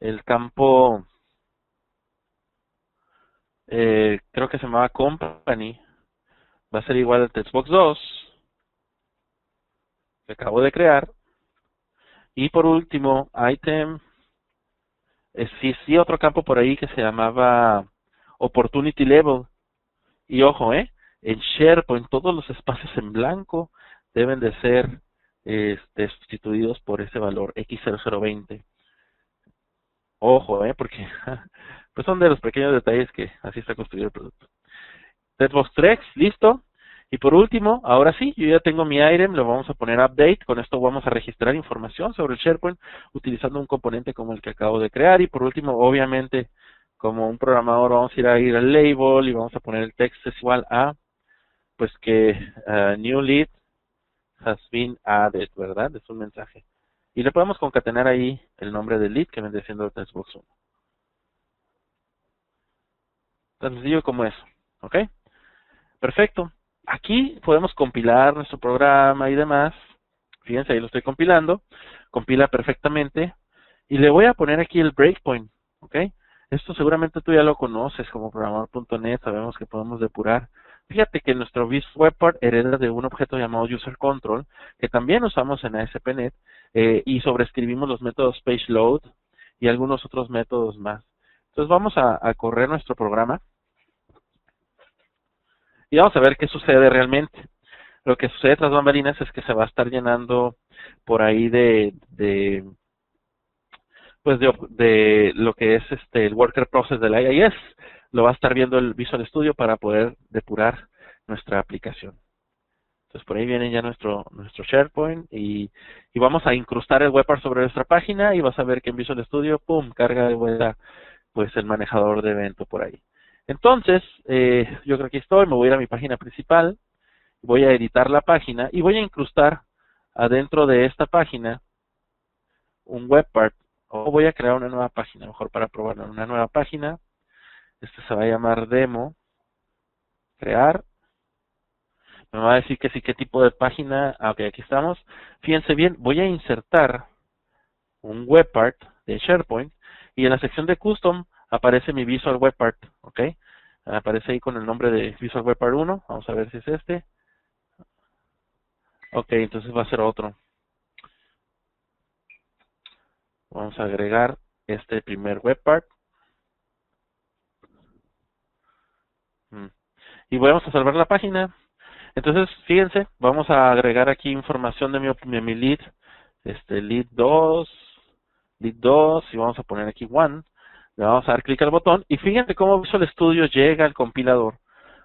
El campo eh, creo que se llamaba Company, va a ser igual al Textbox 2, que acabo de crear. Y por último, item, existía otro campo por ahí que se llamaba Opportunity Level. Y ojo, ¿eh? En SharePoint todos los espacios en blanco deben de ser este, sustituidos por ese valor X0020. Ojo, ¿eh? Porque [laughs] pues son de los pequeños detalles que así está construido el producto. Textbox 3, listo. Y por último, ahora sí, yo ya tengo mi item, lo vamos a poner update. Con esto vamos a registrar información sobre el SharePoint utilizando un componente como el que acabo de crear. Y por último, obviamente, como un programador, vamos a ir a ir al label y vamos a poner el texto es igual a, pues que uh, new lead has been added, ¿verdad? Es un mensaje. Y le podemos concatenar ahí el nombre del lead que viene siendo el textbox 1. Tan sencillo como eso. ¿Ok? Perfecto. Aquí podemos compilar nuestro programa y demás. Fíjense, ahí lo estoy compilando. Compila perfectamente. Y le voy a poner aquí el breakpoint. ¿Ok? Esto seguramente tú ya lo conoces como programador.net. Sabemos que podemos depurar. Fíjate que nuestro Part hereda de un objeto llamado User Control, que también usamos en ASP.NET, eh, y sobreescribimos los métodos PageLoad y algunos otros métodos más. Entonces vamos a, correr nuestro programa y vamos a ver qué sucede realmente. Lo que sucede tras bambalinas es que se va a estar llenando por ahí de, de pues de, de lo que es este el worker process del IIS. Lo va a estar viendo el Visual Studio para poder depurar nuestra aplicación. Entonces por ahí viene ya nuestro nuestro SharePoint y, y vamos a incrustar el WebPart sobre nuestra página y vas a ver que en Visual Studio, pum, carga de vuelta pues el manejador de evento por ahí. Entonces, eh, yo creo que aquí estoy, me voy a ir a mi página principal, voy a editar la página y voy a incrustar adentro de esta página un webpart o voy a crear una nueva página, mejor para probarlo, una nueva página. Este se va a llamar demo, crear. Me va a decir que sí, qué tipo de página. Ah, ok, aquí estamos. Fíjense bien, voy a insertar un webpart de SharePoint y en la sección de custom aparece mi Visual Webpart, ¿ok? Aparece ahí con el nombre de Visual Webpart 1, vamos a ver si es este. Ok, entonces va a ser otro. Vamos a agregar este primer Webpart. Mm. Y vamos a salvar la página. Entonces, fíjense, vamos a agregar aquí información de mi, mi lead, este lead 2, lead 2, y vamos a poner aquí 1. Le vamos a dar clic al botón y fíjense cómo Visual Studio llega al compilador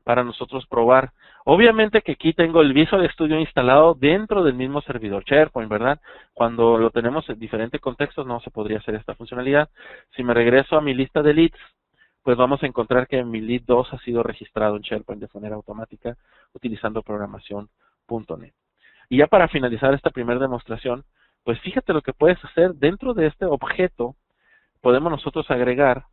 para nosotros probar. Obviamente que aquí tengo el Visual Studio instalado dentro del mismo servidor SharePoint, ¿verdad? Cuando lo tenemos en diferentes contextos no se podría hacer esta funcionalidad. Si me regreso a mi lista de leads, pues vamos a encontrar que mi lead 2 ha sido registrado en SharePoint de manera automática utilizando programación.net. Y ya para finalizar esta primera demostración, pues fíjate lo que puedes hacer dentro de este objeto podemos nosotros agregar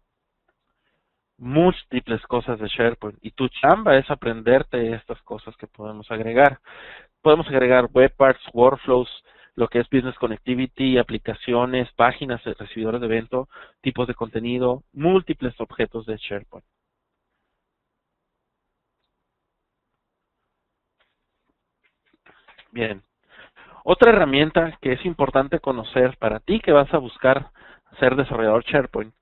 múltiples cosas de SharePoint y tu chamba es aprenderte estas cosas que podemos agregar. Podemos agregar web parts, workflows, lo que es business connectivity, aplicaciones, páginas, recibidores de evento, tipos de contenido, múltiples objetos de SharePoint. Bien. Otra herramienta que es importante conocer para ti que vas a buscar ser desarrollador SharePoint,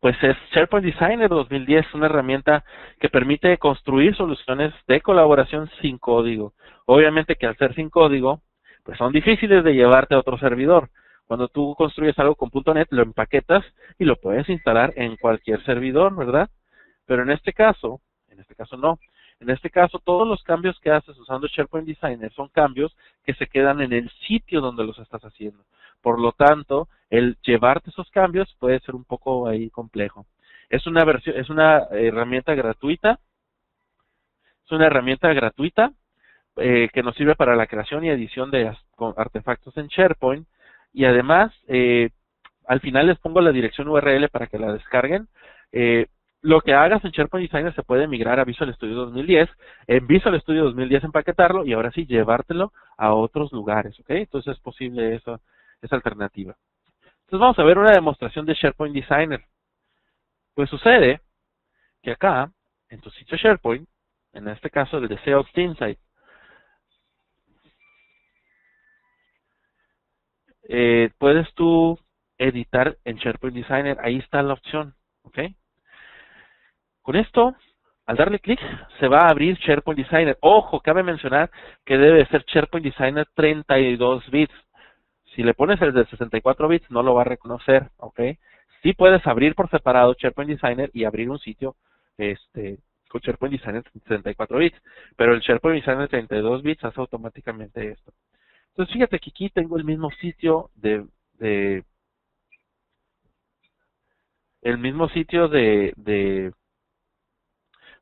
pues es SharePoint Designer 2010, una herramienta que permite construir soluciones de colaboración sin código. Obviamente que al ser sin código, pues son difíciles de llevarte a otro servidor. Cuando tú construyes algo con .NET, lo empaquetas y lo puedes instalar en cualquier servidor, ¿verdad? Pero en este caso, en este caso no. En este caso, todos los cambios que haces usando SharePoint Designer son cambios que se quedan en el sitio donde los estás haciendo. Por lo tanto, el llevarte esos cambios puede ser un poco ahí complejo. Es una herramienta gratuita. Es una herramienta gratuita eh, que nos sirve para la creación y edición de artefactos en SharePoint. Y además, eh, al final les pongo la dirección URL para que la descarguen. Eh, lo que hagas en SharePoint Designer se puede migrar a Visual Studio 2010, en Visual Studio 2010 empaquetarlo y ahora sí llevártelo a otros lugares, ¿ok? Entonces es posible eso esa alternativa. Entonces vamos a ver una demostración de SharePoint Designer. Pues sucede que acá, en tu sitio SharePoint, en este caso el de Sales Insight, eh, puedes tú editar en SharePoint Designer, ahí está la opción, ¿ok? Con esto, al darle clic, se va a abrir SharePoint Designer. Ojo, cabe mencionar que debe ser SharePoint Designer 32 bits. Si le pones el de 64 bits, no lo va a reconocer, ¿ok? Sí puedes abrir por separado SharePoint Designer y abrir un sitio este, con SharePoint Designer 64 bits, pero el SharePoint Designer 32 bits hace automáticamente esto. Entonces, fíjate que aquí tengo el mismo sitio de, de el mismo sitio de, de,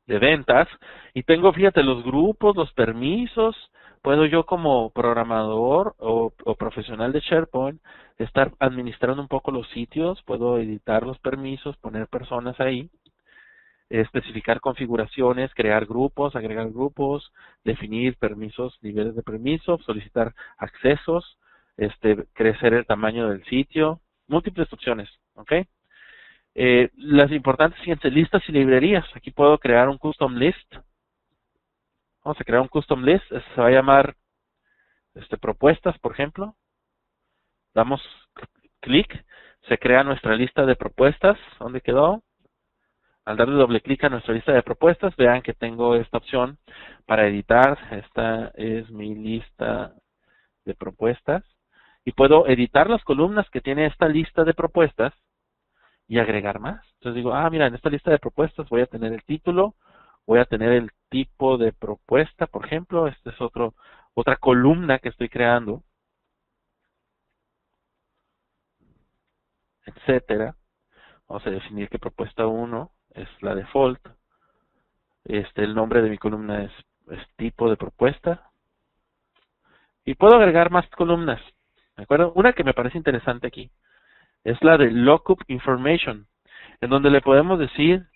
de ventas y tengo, fíjate, los grupos, los permisos, puedo yo como programador o, profesional de SharePoint estar administrando un poco los sitios, puedo editar los permisos, poner personas ahí, especificar configuraciones, crear grupos, agregar grupos, definir permisos, niveles de permiso, solicitar accesos, este, crecer el tamaño del sitio, múltiples opciones, ¿ok? Eh, las importantes siguientes listas y librerías. Aquí puedo crear un custom list, Vamos a crear un custom list, se va a llamar este, propuestas, por ejemplo. Damos clic, se crea nuestra lista de propuestas. ¿Dónde quedó? Al darle doble clic a nuestra lista de propuestas, vean que tengo esta opción para editar. Esta es mi lista de propuestas. Y puedo editar las columnas que tiene esta lista de propuestas y agregar más. Entonces digo, ah, mira, en esta lista de propuestas voy a tener el título, voy a tener el tipo de propuesta, por ejemplo, esta es otro, otra columna que estoy creando, etcétera. Vamos a definir que propuesta 1 es la default. Este, el nombre de mi columna es, es tipo de propuesta. Y puedo agregar más columnas. ¿De acuerdo? Una que me parece interesante aquí es la de lookup information, en donde le podemos decir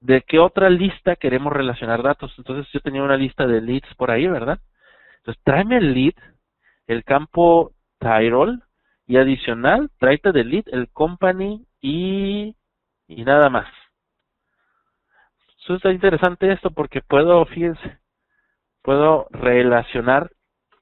de qué otra lista queremos relacionar datos. Entonces yo tenía una lista de leads por ahí, ¿verdad? Entonces tráeme el lead, el campo title y adicional, tráete del lead el company y, y nada más. Eso está interesante esto porque puedo, fíjense, puedo relacionar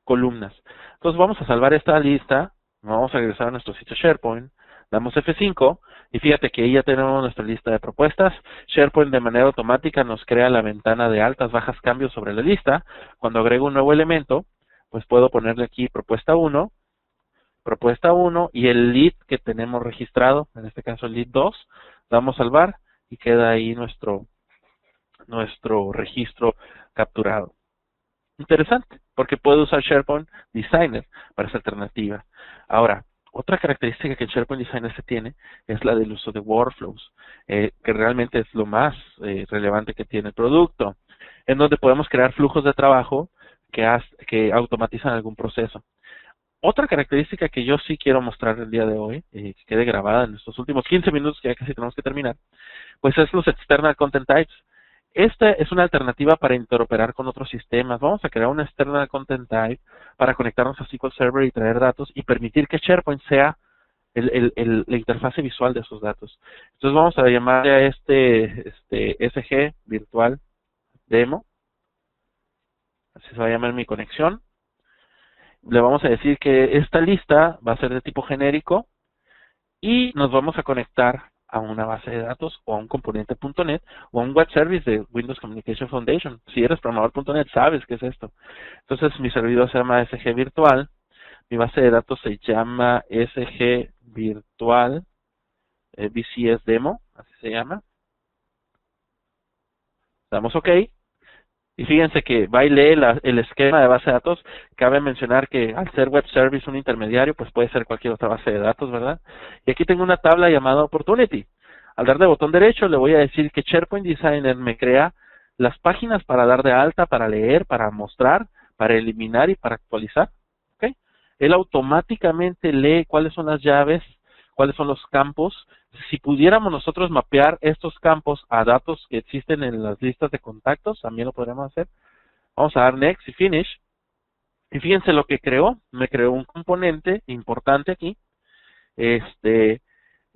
columnas. Entonces vamos a salvar esta lista, vamos a regresar a nuestro sitio SharePoint, damos F5 y fíjate que ahí ya tenemos nuestra lista de propuestas. SharePoint de manera automática nos crea la ventana de altas, bajas, cambios sobre la lista. Cuando agrego un nuevo elemento, pues puedo ponerle aquí propuesta 1, propuesta 1 y el lead que tenemos registrado, en este caso el lead 2, damos salvar y queda ahí nuestro, nuestro registro capturado. Interesante, porque puedo usar SharePoint Designer para esa alternativa. Ahora, otra característica que el SharePoint Designer se tiene es la del uso de workflows, eh, que realmente es lo más eh, relevante que tiene el producto, en donde podemos crear flujos de trabajo que, automatizan algún proceso. Otra característica que yo sí quiero mostrar el día de hoy, y que quede grabada en estos últimos 15 minutos que ya casi tenemos que terminar, pues es los External Content Types. Esta es una alternativa para interoperar con otros sistemas. Vamos a crear un External Content Type para conectarnos a SQL Server y traer datos y permitir que SharePoint sea la interfase visual de esos datos. Entonces vamos a llamarle a este, este SG virtual demo. Así se va a llamar mi conexión. Le vamos a decir que esta lista va a ser de tipo genérico y nos vamos a conectar a una base de datos o a un componente .NET o a un web service de Windows Communication Foundation. Si eres programador.net sabes qué es esto. Entonces mi servidor se llama SG Virtual, mi base de datos se llama SG Virtual eh, BCS Demo, así se llama. Damos OK y fíjense que va y lee el esquema de base de datos. Cabe mencionar que al ser web service un intermediario, pues puede ser cualquier otra base de datos, ¿verdad? Y aquí tengo una tabla llamada Opportunity. Al darle botón derecho le voy a decir que SharePoint Designer me crea las páginas para dar de alta, para leer, para mostrar, para eliminar y para actualizar. ¿okay? Él automáticamente lee cuáles son las llaves, cuáles son los campos si pudiéramos nosotros mapear estos campos a datos que existen en las listas de contactos, también lo podríamos hacer. Vamos a dar Next y Finish. Y fíjense lo que creó. Me creó un componente importante aquí. Este,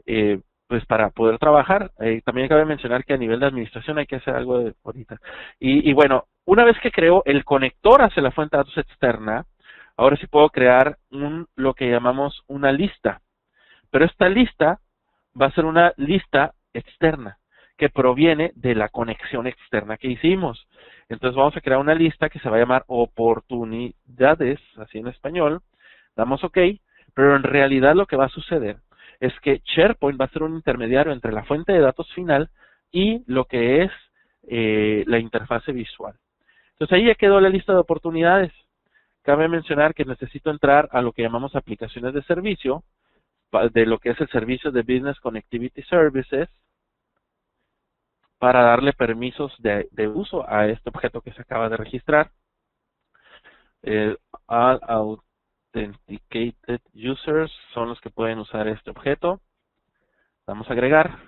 eh, pues para poder trabajar. Eh, también cabe mencionar que a nivel de administración hay que hacer algo de ahorita. Y, bueno, una vez que creo el conector hacia la fuente de datos externa, ahora sí puedo crear un, lo que llamamos una lista. Pero esta lista va a ser una lista externa que proviene de la conexión externa que hicimos. Entonces vamos a crear una lista que se va a llamar oportunidades, así en español. Damos OK, pero en realidad lo que va a suceder es que SharePoint va a ser un intermediario entre la fuente de datos final y lo que es eh, la interfase visual. Entonces ahí ya quedó la lista de oportunidades. Cabe mencionar que necesito entrar a lo que llamamos aplicaciones de servicio, de lo que es el servicio de Business Connectivity Services para darle permisos de, uso a este objeto que se acaba de registrar. Eh, all Authenticated Users son los que pueden usar este objeto. Vamos a agregar.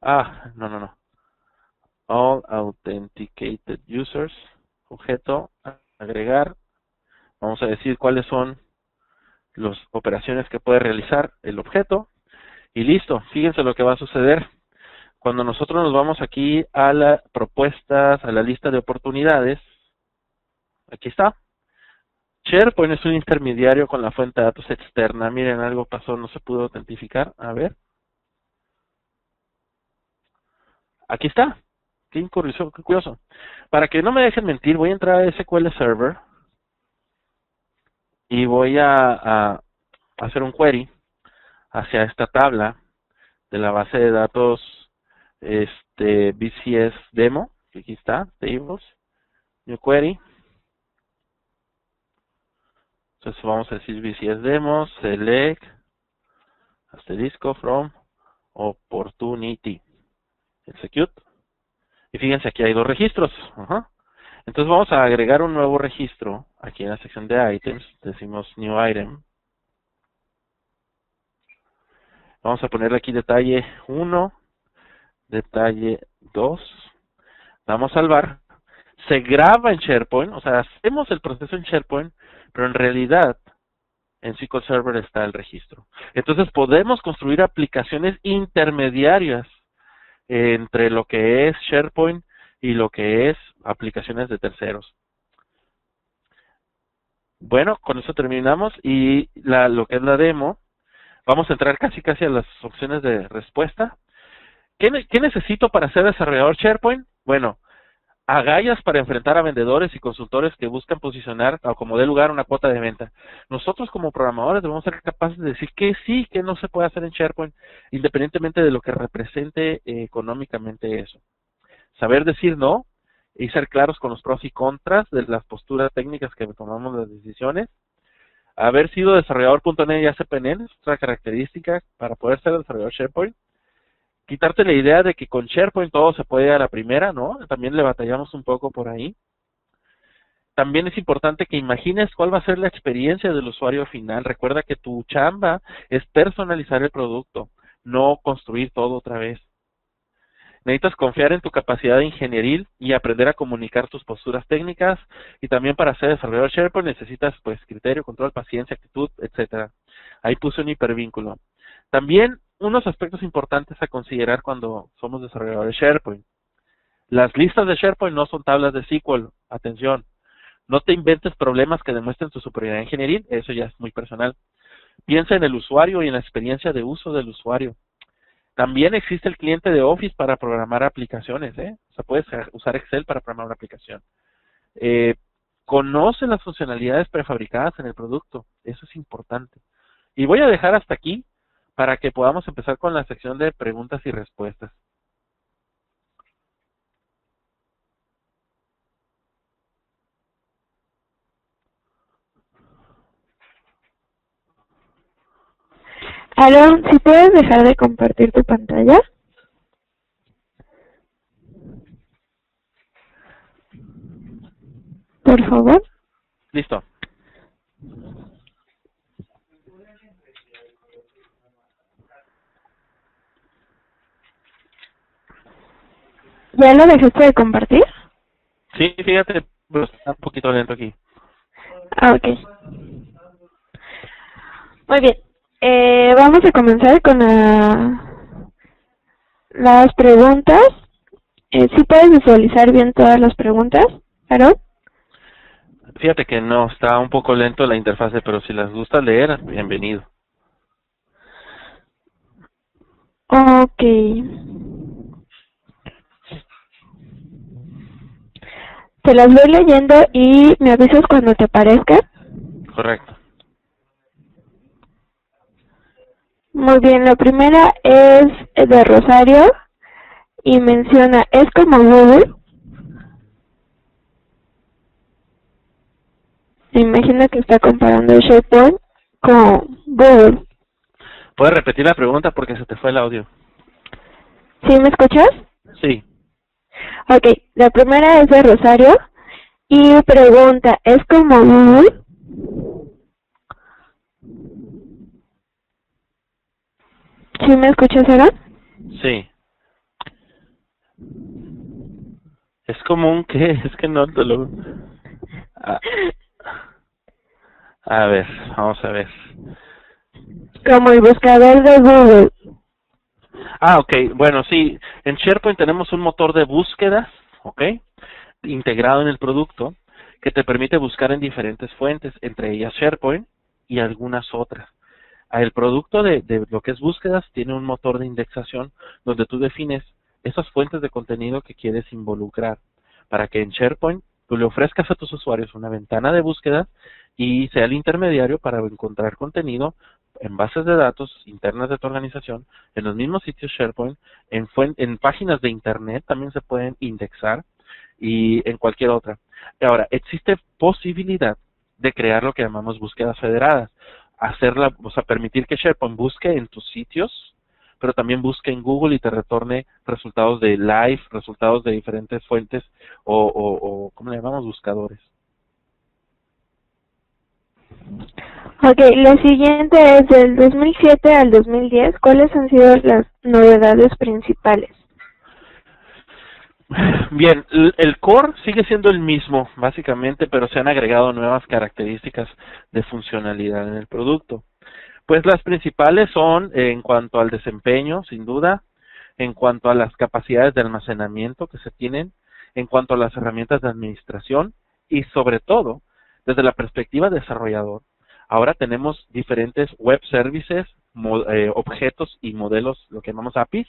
Ah, no, no, no. All Authenticated Users, objeto, agregar. Vamos a decir cuáles son las operaciones que puede realizar el objeto y listo, fíjense lo que va a suceder. Cuando nosotros nos vamos aquí a las propuestas, a la lista de oportunidades, aquí está. SharePoint es un intermediario con la fuente de datos externa. Miren, algo pasó, no se pudo autentificar. A ver. Aquí está. Qué incurioso, qué curioso. Para que no me dejen mentir, voy a entrar a SQL Server y voy a, hacer un query hacia esta tabla de la base de datos este BCS demo, aquí está, tables, new query. Entonces vamos a decir BCS demo, select, asterisco from, opportunity, execute. Y fíjense, aquí hay dos registros. Entonces vamos a agregar un nuevo registro aquí en la sección de items, decimos new item. Vamos a ponerle aquí detalle 1, detalle 2. Vamos a salvar. Se graba en SharePoint, o sea, hacemos el proceso en SharePoint, pero en realidad en SQL Server está el registro. Entonces podemos construir aplicaciones intermediarias entre lo que es SharePoint y lo que es aplicaciones de terceros. Bueno, con eso terminamos y lo que es la demo, vamos a entrar casi casi a las opciones de respuesta. ¿Qué, qué necesito para ser desarrollador SharePoint? Bueno, agallas para enfrentar a vendedores y consultores que buscan posicionar o como dé lugar una cuota de venta. Nosotros como programadores debemos ser capaces de decir que sí, que no se puede hacer en SharePoint, independientemente de lo que represente eh, económicamente eso. Saber decir no y ser claros con los pros y contras de las posturas técnicas que tomamos las decisiones. Haber sido desarrollador.net y ACPNet es otra característica para poder ser desarrollador SharePoint quitarte la idea de que con SharePoint todo se puede a la primera, ¿no? También le batallamos un poco por ahí. También es importante que imagines cuál va a ser la experiencia del usuario final. Recuerda que tu chamba es personalizar el producto, no construir todo otra vez. Necesitas confiar en tu capacidad de ingenieril y aprender a comunicar tus posturas técnicas y también para ser desarrollador SharePoint necesitas pues criterio, control, paciencia, actitud, etcétera. Ahí puse un hipervínculo. También unos aspectos importantes a considerar cuando somos desarrolladores SharePoint. Las listas de SharePoint no son tablas de SQL. Atención. No te inventes problemas que demuestren tu superioridad ingeniería. Eso ya es muy personal. Piensa en el usuario y en la experiencia de uso del usuario. También existe el cliente de Office para programar aplicaciones. ¿eh? O sea, puedes usar Excel para programar una aplicación. Eh, conoce las funcionalidades prefabricadas en el producto. Eso es importante. Y voy a dejar hasta aquí para que podamos empezar con la sección de preguntas y respuestas. Aaron, si puedes dejar de compartir tu pantalla. Por favor. Listo. ¿Ya lo dejaste de compartir? Sí, fíjate, pero está un poquito lento aquí. Ah, ok. Muy bien. Eh, vamos a comenzar con las preguntas. Eh, ¿Sí puedes visualizar bien todas las preguntas, Aaron? Fíjate que no, está un poco lento la interfase, pero si las gusta leer, bienvenido. Ok. Te las voy leyendo y me avisas cuando te aparezca. Correcto. Muy bien, la primera es de Rosario y menciona, ¿es como Google? Me imagino que está comparando SharePoint con Google. ¿Puedes repetir la pregunta porque se te fue el audio? ¿Sí me escuchas? Sí. Ok, la primera es de Rosario y pregunta, ¿es como Google? ¿Sí me escuchas ahora? Sí. Es común que [laughs] es que no te lo... A, a ver, vamos a ver. Como el buscador de Google. Ah, ok. Bueno, sí. En SharePoint tenemos un motor de búsquedas, ok, integrado en el producto, que te permite buscar en diferentes fuentes, entre ellas SharePoint y algunas otras. El producto de, de lo que es búsquedas tiene un motor de indexación donde tú defines esas fuentes de contenido que quieres involucrar para que en SharePoint tú le ofrezcas a tus usuarios una ventana de búsqueda y sea el intermediario para encontrar contenido en bases de datos internas de tu organización, en los mismos sitios SharePoint, en, en páginas de Internet también se pueden indexar y en cualquier otra. Ahora, existe posibilidad de crear lo que llamamos búsquedas federadas, hacerla, o sea, permitir que SharePoint busque en tus sitios, pero también busque en Google y te retorne resultados de live, resultados de diferentes fuentes o, o, ¿cómo le llamamos? Buscadores. Ok, la siguiente es del 2007 al 2010. ¿Cuáles han sido las novedades principales? [laughs] Bien, el core sigue siendo el mismo, básicamente, pero se han agregado nuevas características de funcionalidad en el producto. Pues las principales son en cuanto al desempeño, sin duda, en cuanto a las capacidades de almacenamiento que se tienen, en cuanto a las herramientas de administración y sobre todo, desde la perspectiva desarrollador, ahora tenemos diferentes web services, eh, objetos y modelos, lo que llamamos APIs,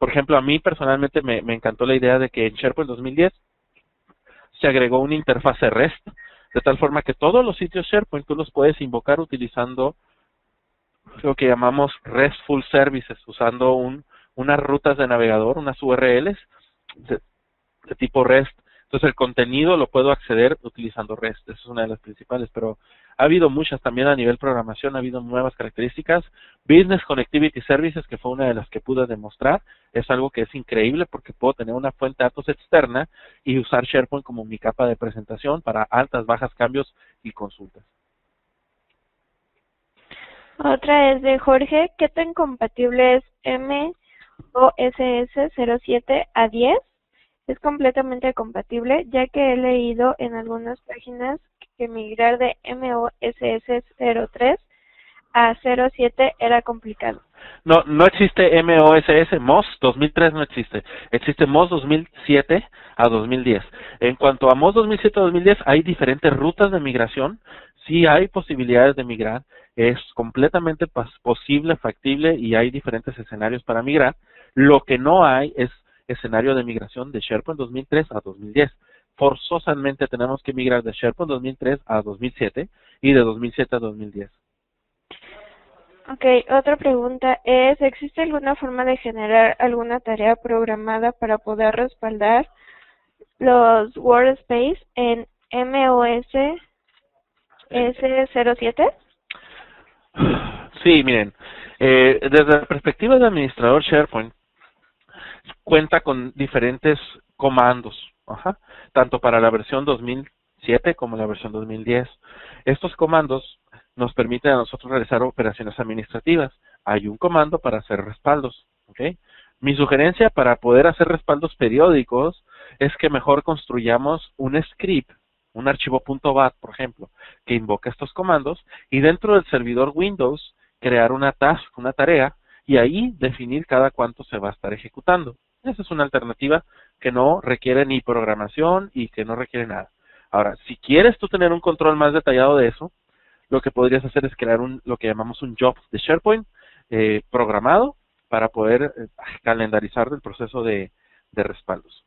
por ejemplo, a mí personalmente me, encantó la idea de que en SharePoint 2010 se agregó una interfase REST, de tal forma que todos los sitios SharePoint tú los puedes invocar utilizando lo que llamamos RESTful Services, usando un, unas rutas de navegador, unas URLs de, de tipo REST. Entonces el contenido lo puedo acceder utilizando REST, esa es una de las principales, pero ha habido muchas también a nivel programación, ha habido nuevas características. Business Connectivity Services, que fue una de las que pude demostrar, es algo que es increíble porque puedo tener una fuente de datos externa y usar SharePoint como mi capa de presentación para altas, bajas, cambios y consultas. Otra es de Jorge, ¿qué tan compatible es MOSS 07 a 10? Es completamente compatible, ya que he leído en algunas páginas que migrar de MOSS 03 a 07 era complicado. No, no existe MOSS, MOS 2003 no existe. Existe MOS 2007 a 2010. En cuanto a MOS 2007 a 2010, hay diferentes rutas de migración. Sí hay posibilidades de migrar. Es completamente posible, factible y hay diferentes escenarios para migrar. Lo que no hay es escenario de migración de SharePoint 2003 a 2010 forzosamente tenemos que migrar de SharePoint 2003 a 2007 y de 2007 a 2010. Ok, otra pregunta es, ¿existe alguna forma de generar alguna tarea programada para poder respaldar los Workspace en MOS S07? Sí, miren, eh, desde la perspectiva de administrador SharePoint, cuenta con diferentes comandos Ajá. Tanto para la versión 2007 como la versión 2010. Estos comandos nos permiten a nosotros realizar operaciones administrativas. Hay un comando para hacer respaldos. Mi sugerencia para poder hacer respaldos periódicos es que mejor construyamos un script, un archivo .bat, por ejemplo, que invoque estos comandos y dentro del servidor Windows crear una task, una tarea, y ahí definir cada cuánto se va a estar ejecutando. Esa es una alternativa que no requiere ni programación y que no requiere nada. Ahora, si quieres tú tener un control más detallado de eso, lo que podrías hacer es crear un, lo que llamamos un job de SharePoint eh, programado para poder eh, calendarizar el proceso de, de respaldos.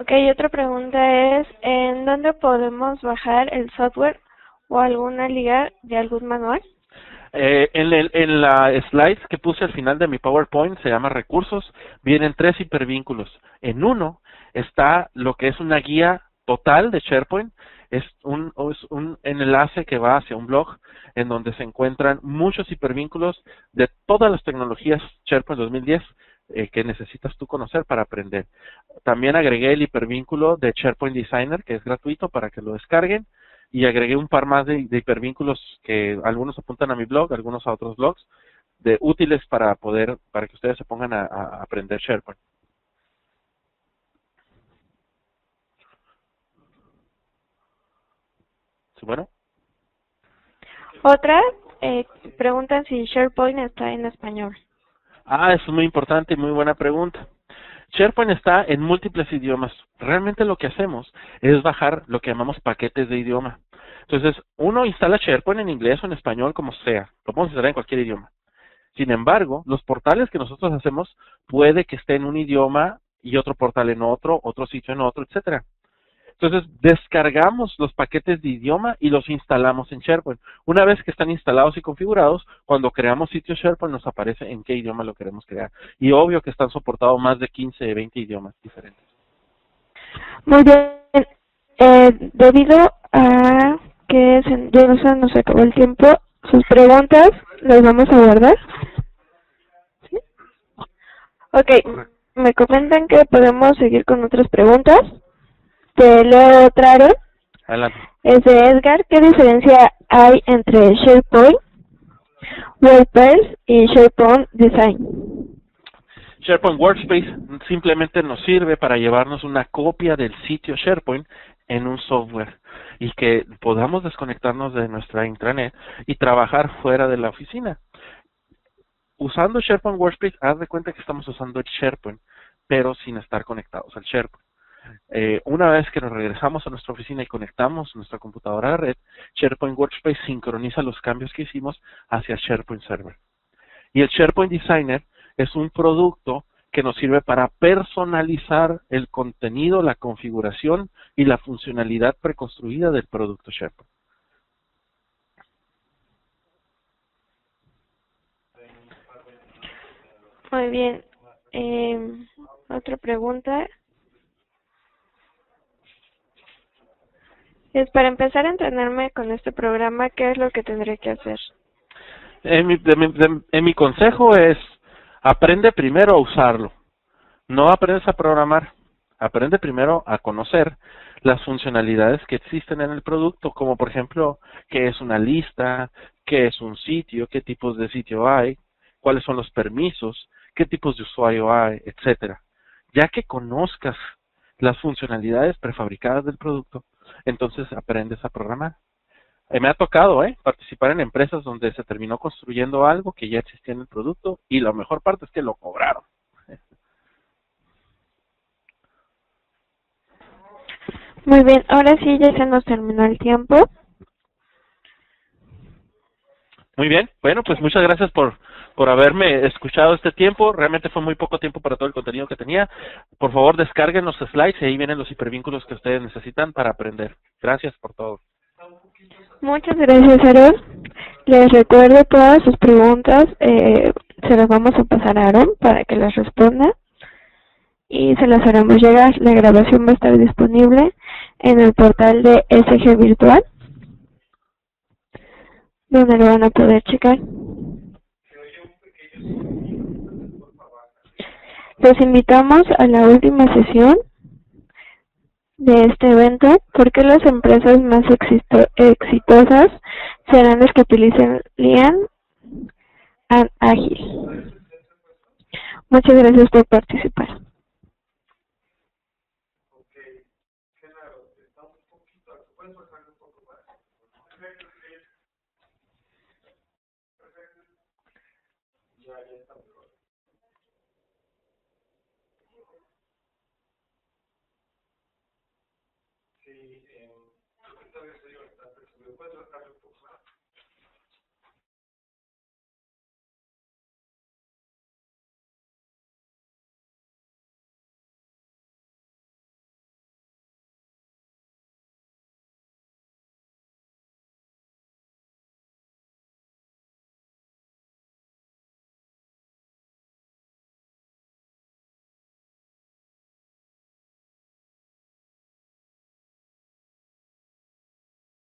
Ok, otra pregunta es, ¿en dónde podemos bajar el software o alguna liga de algún manual? Eh, en, el, en la slide que puse al final de mi PowerPoint, se llama recursos, vienen tres hipervínculos. En uno está lo que es una guía total de SharePoint, es un, es un enlace que va hacia un blog en donde se encuentran muchos hipervínculos de todas las tecnologías SharePoint 2010 eh, que necesitas tú conocer para aprender. También agregué el hipervínculo de SharePoint Designer, que es gratuito para que lo descarguen y agregué un par más de, hipervínculos que algunos apuntan a mi blog, algunos a otros blogs, de útiles para poder, para que ustedes se pongan a, aprender SharePoint. ¿Sí, bueno? Otra, eh, preguntan si SharePoint está en español. Ah, es muy importante y muy buena pregunta. SharePoint está en múltiples idiomas. Realmente lo que hacemos es bajar lo que llamamos paquetes de idioma. Entonces, uno instala SharePoint en inglés o en español, como sea. Lo podemos instalar en cualquier idioma. Sin embargo, los portales que nosotros hacemos puede que esté en un idioma y otro portal en otro, otro sitio en otro, etcétera. Entonces, descargamos los paquetes de idioma y los instalamos en SharePoint. Una vez que están instalados y configurados, cuando creamos sitio SharePoint nos aparece en qué idioma lo queremos crear. Y obvio que están soportados más de 15, 20 idiomas diferentes. Muy bien. Eh, debido a que ya no se nos acabó el tiempo, sus preguntas las vamos a guardar. ¿Sí? Ok, me comentan que podemos seguir con otras preguntas. Te leo otra, Adelante. Es de Edgar. ¿Qué diferencia hay entre SharePoint, WordPress y SharePoint Design? SharePoint Workspace simplemente nos sirve para llevarnos una copia del sitio SharePoint en un software y que podamos desconectarnos de nuestra intranet y trabajar fuera de la oficina. Usando SharePoint Workspace, haz de cuenta que estamos usando el SharePoint, pero sin estar conectados al SharePoint. Eh, una vez que nos regresamos a nuestra oficina y conectamos nuestra computadora a la red, SharePoint Workspace sincroniza los cambios que hicimos hacia SharePoint Server. Y el SharePoint Designer es un producto que nos sirve para personalizar el contenido, la configuración y la funcionalidad preconstruida del producto SharePoint. Muy bien. Eh, otra pregunta. Es para empezar a entrenarme con este programa, ¿qué es lo que tendré que hacer? En mi, en mi consejo es Aprende primero a usarlo. No aprendes a programar. Aprende primero a conocer las funcionalidades que existen en el producto, como por ejemplo, qué es una lista, qué es un sitio, qué tipos de sitio hay, cuáles son los permisos, qué tipos de usuario hay, etcétera. Ya que conozcas las funcionalidades prefabricadas del producto, entonces aprendes a programar. Eh, me ha tocado ¿eh? participar en empresas donde se terminó construyendo algo que ya existía en el producto y la mejor parte es que lo cobraron. Muy bien, ahora sí ya se nos terminó el tiempo. Muy bien, bueno, pues muchas gracias por, por haberme escuchado este tiempo. Realmente fue muy poco tiempo para todo el contenido que tenía. Por favor, descarguen los slides y ahí vienen los hipervínculos que ustedes necesitan para aprender. Gracias por todo. Muchas gracias, Aaron. Les recuerdo todas sus preguntas. Eh, se las vamos a pasar a Aaron para que las responda. Y se las haremos llegar. La grabación va a estar disponible en el portal de SG Virtual, donde lo van a poder checar. Los invitamos a la última sesión de este evento, ¿por qué las empresas más exitosas serán las que utilicen Lean and Agile? Muchas gracias por participar.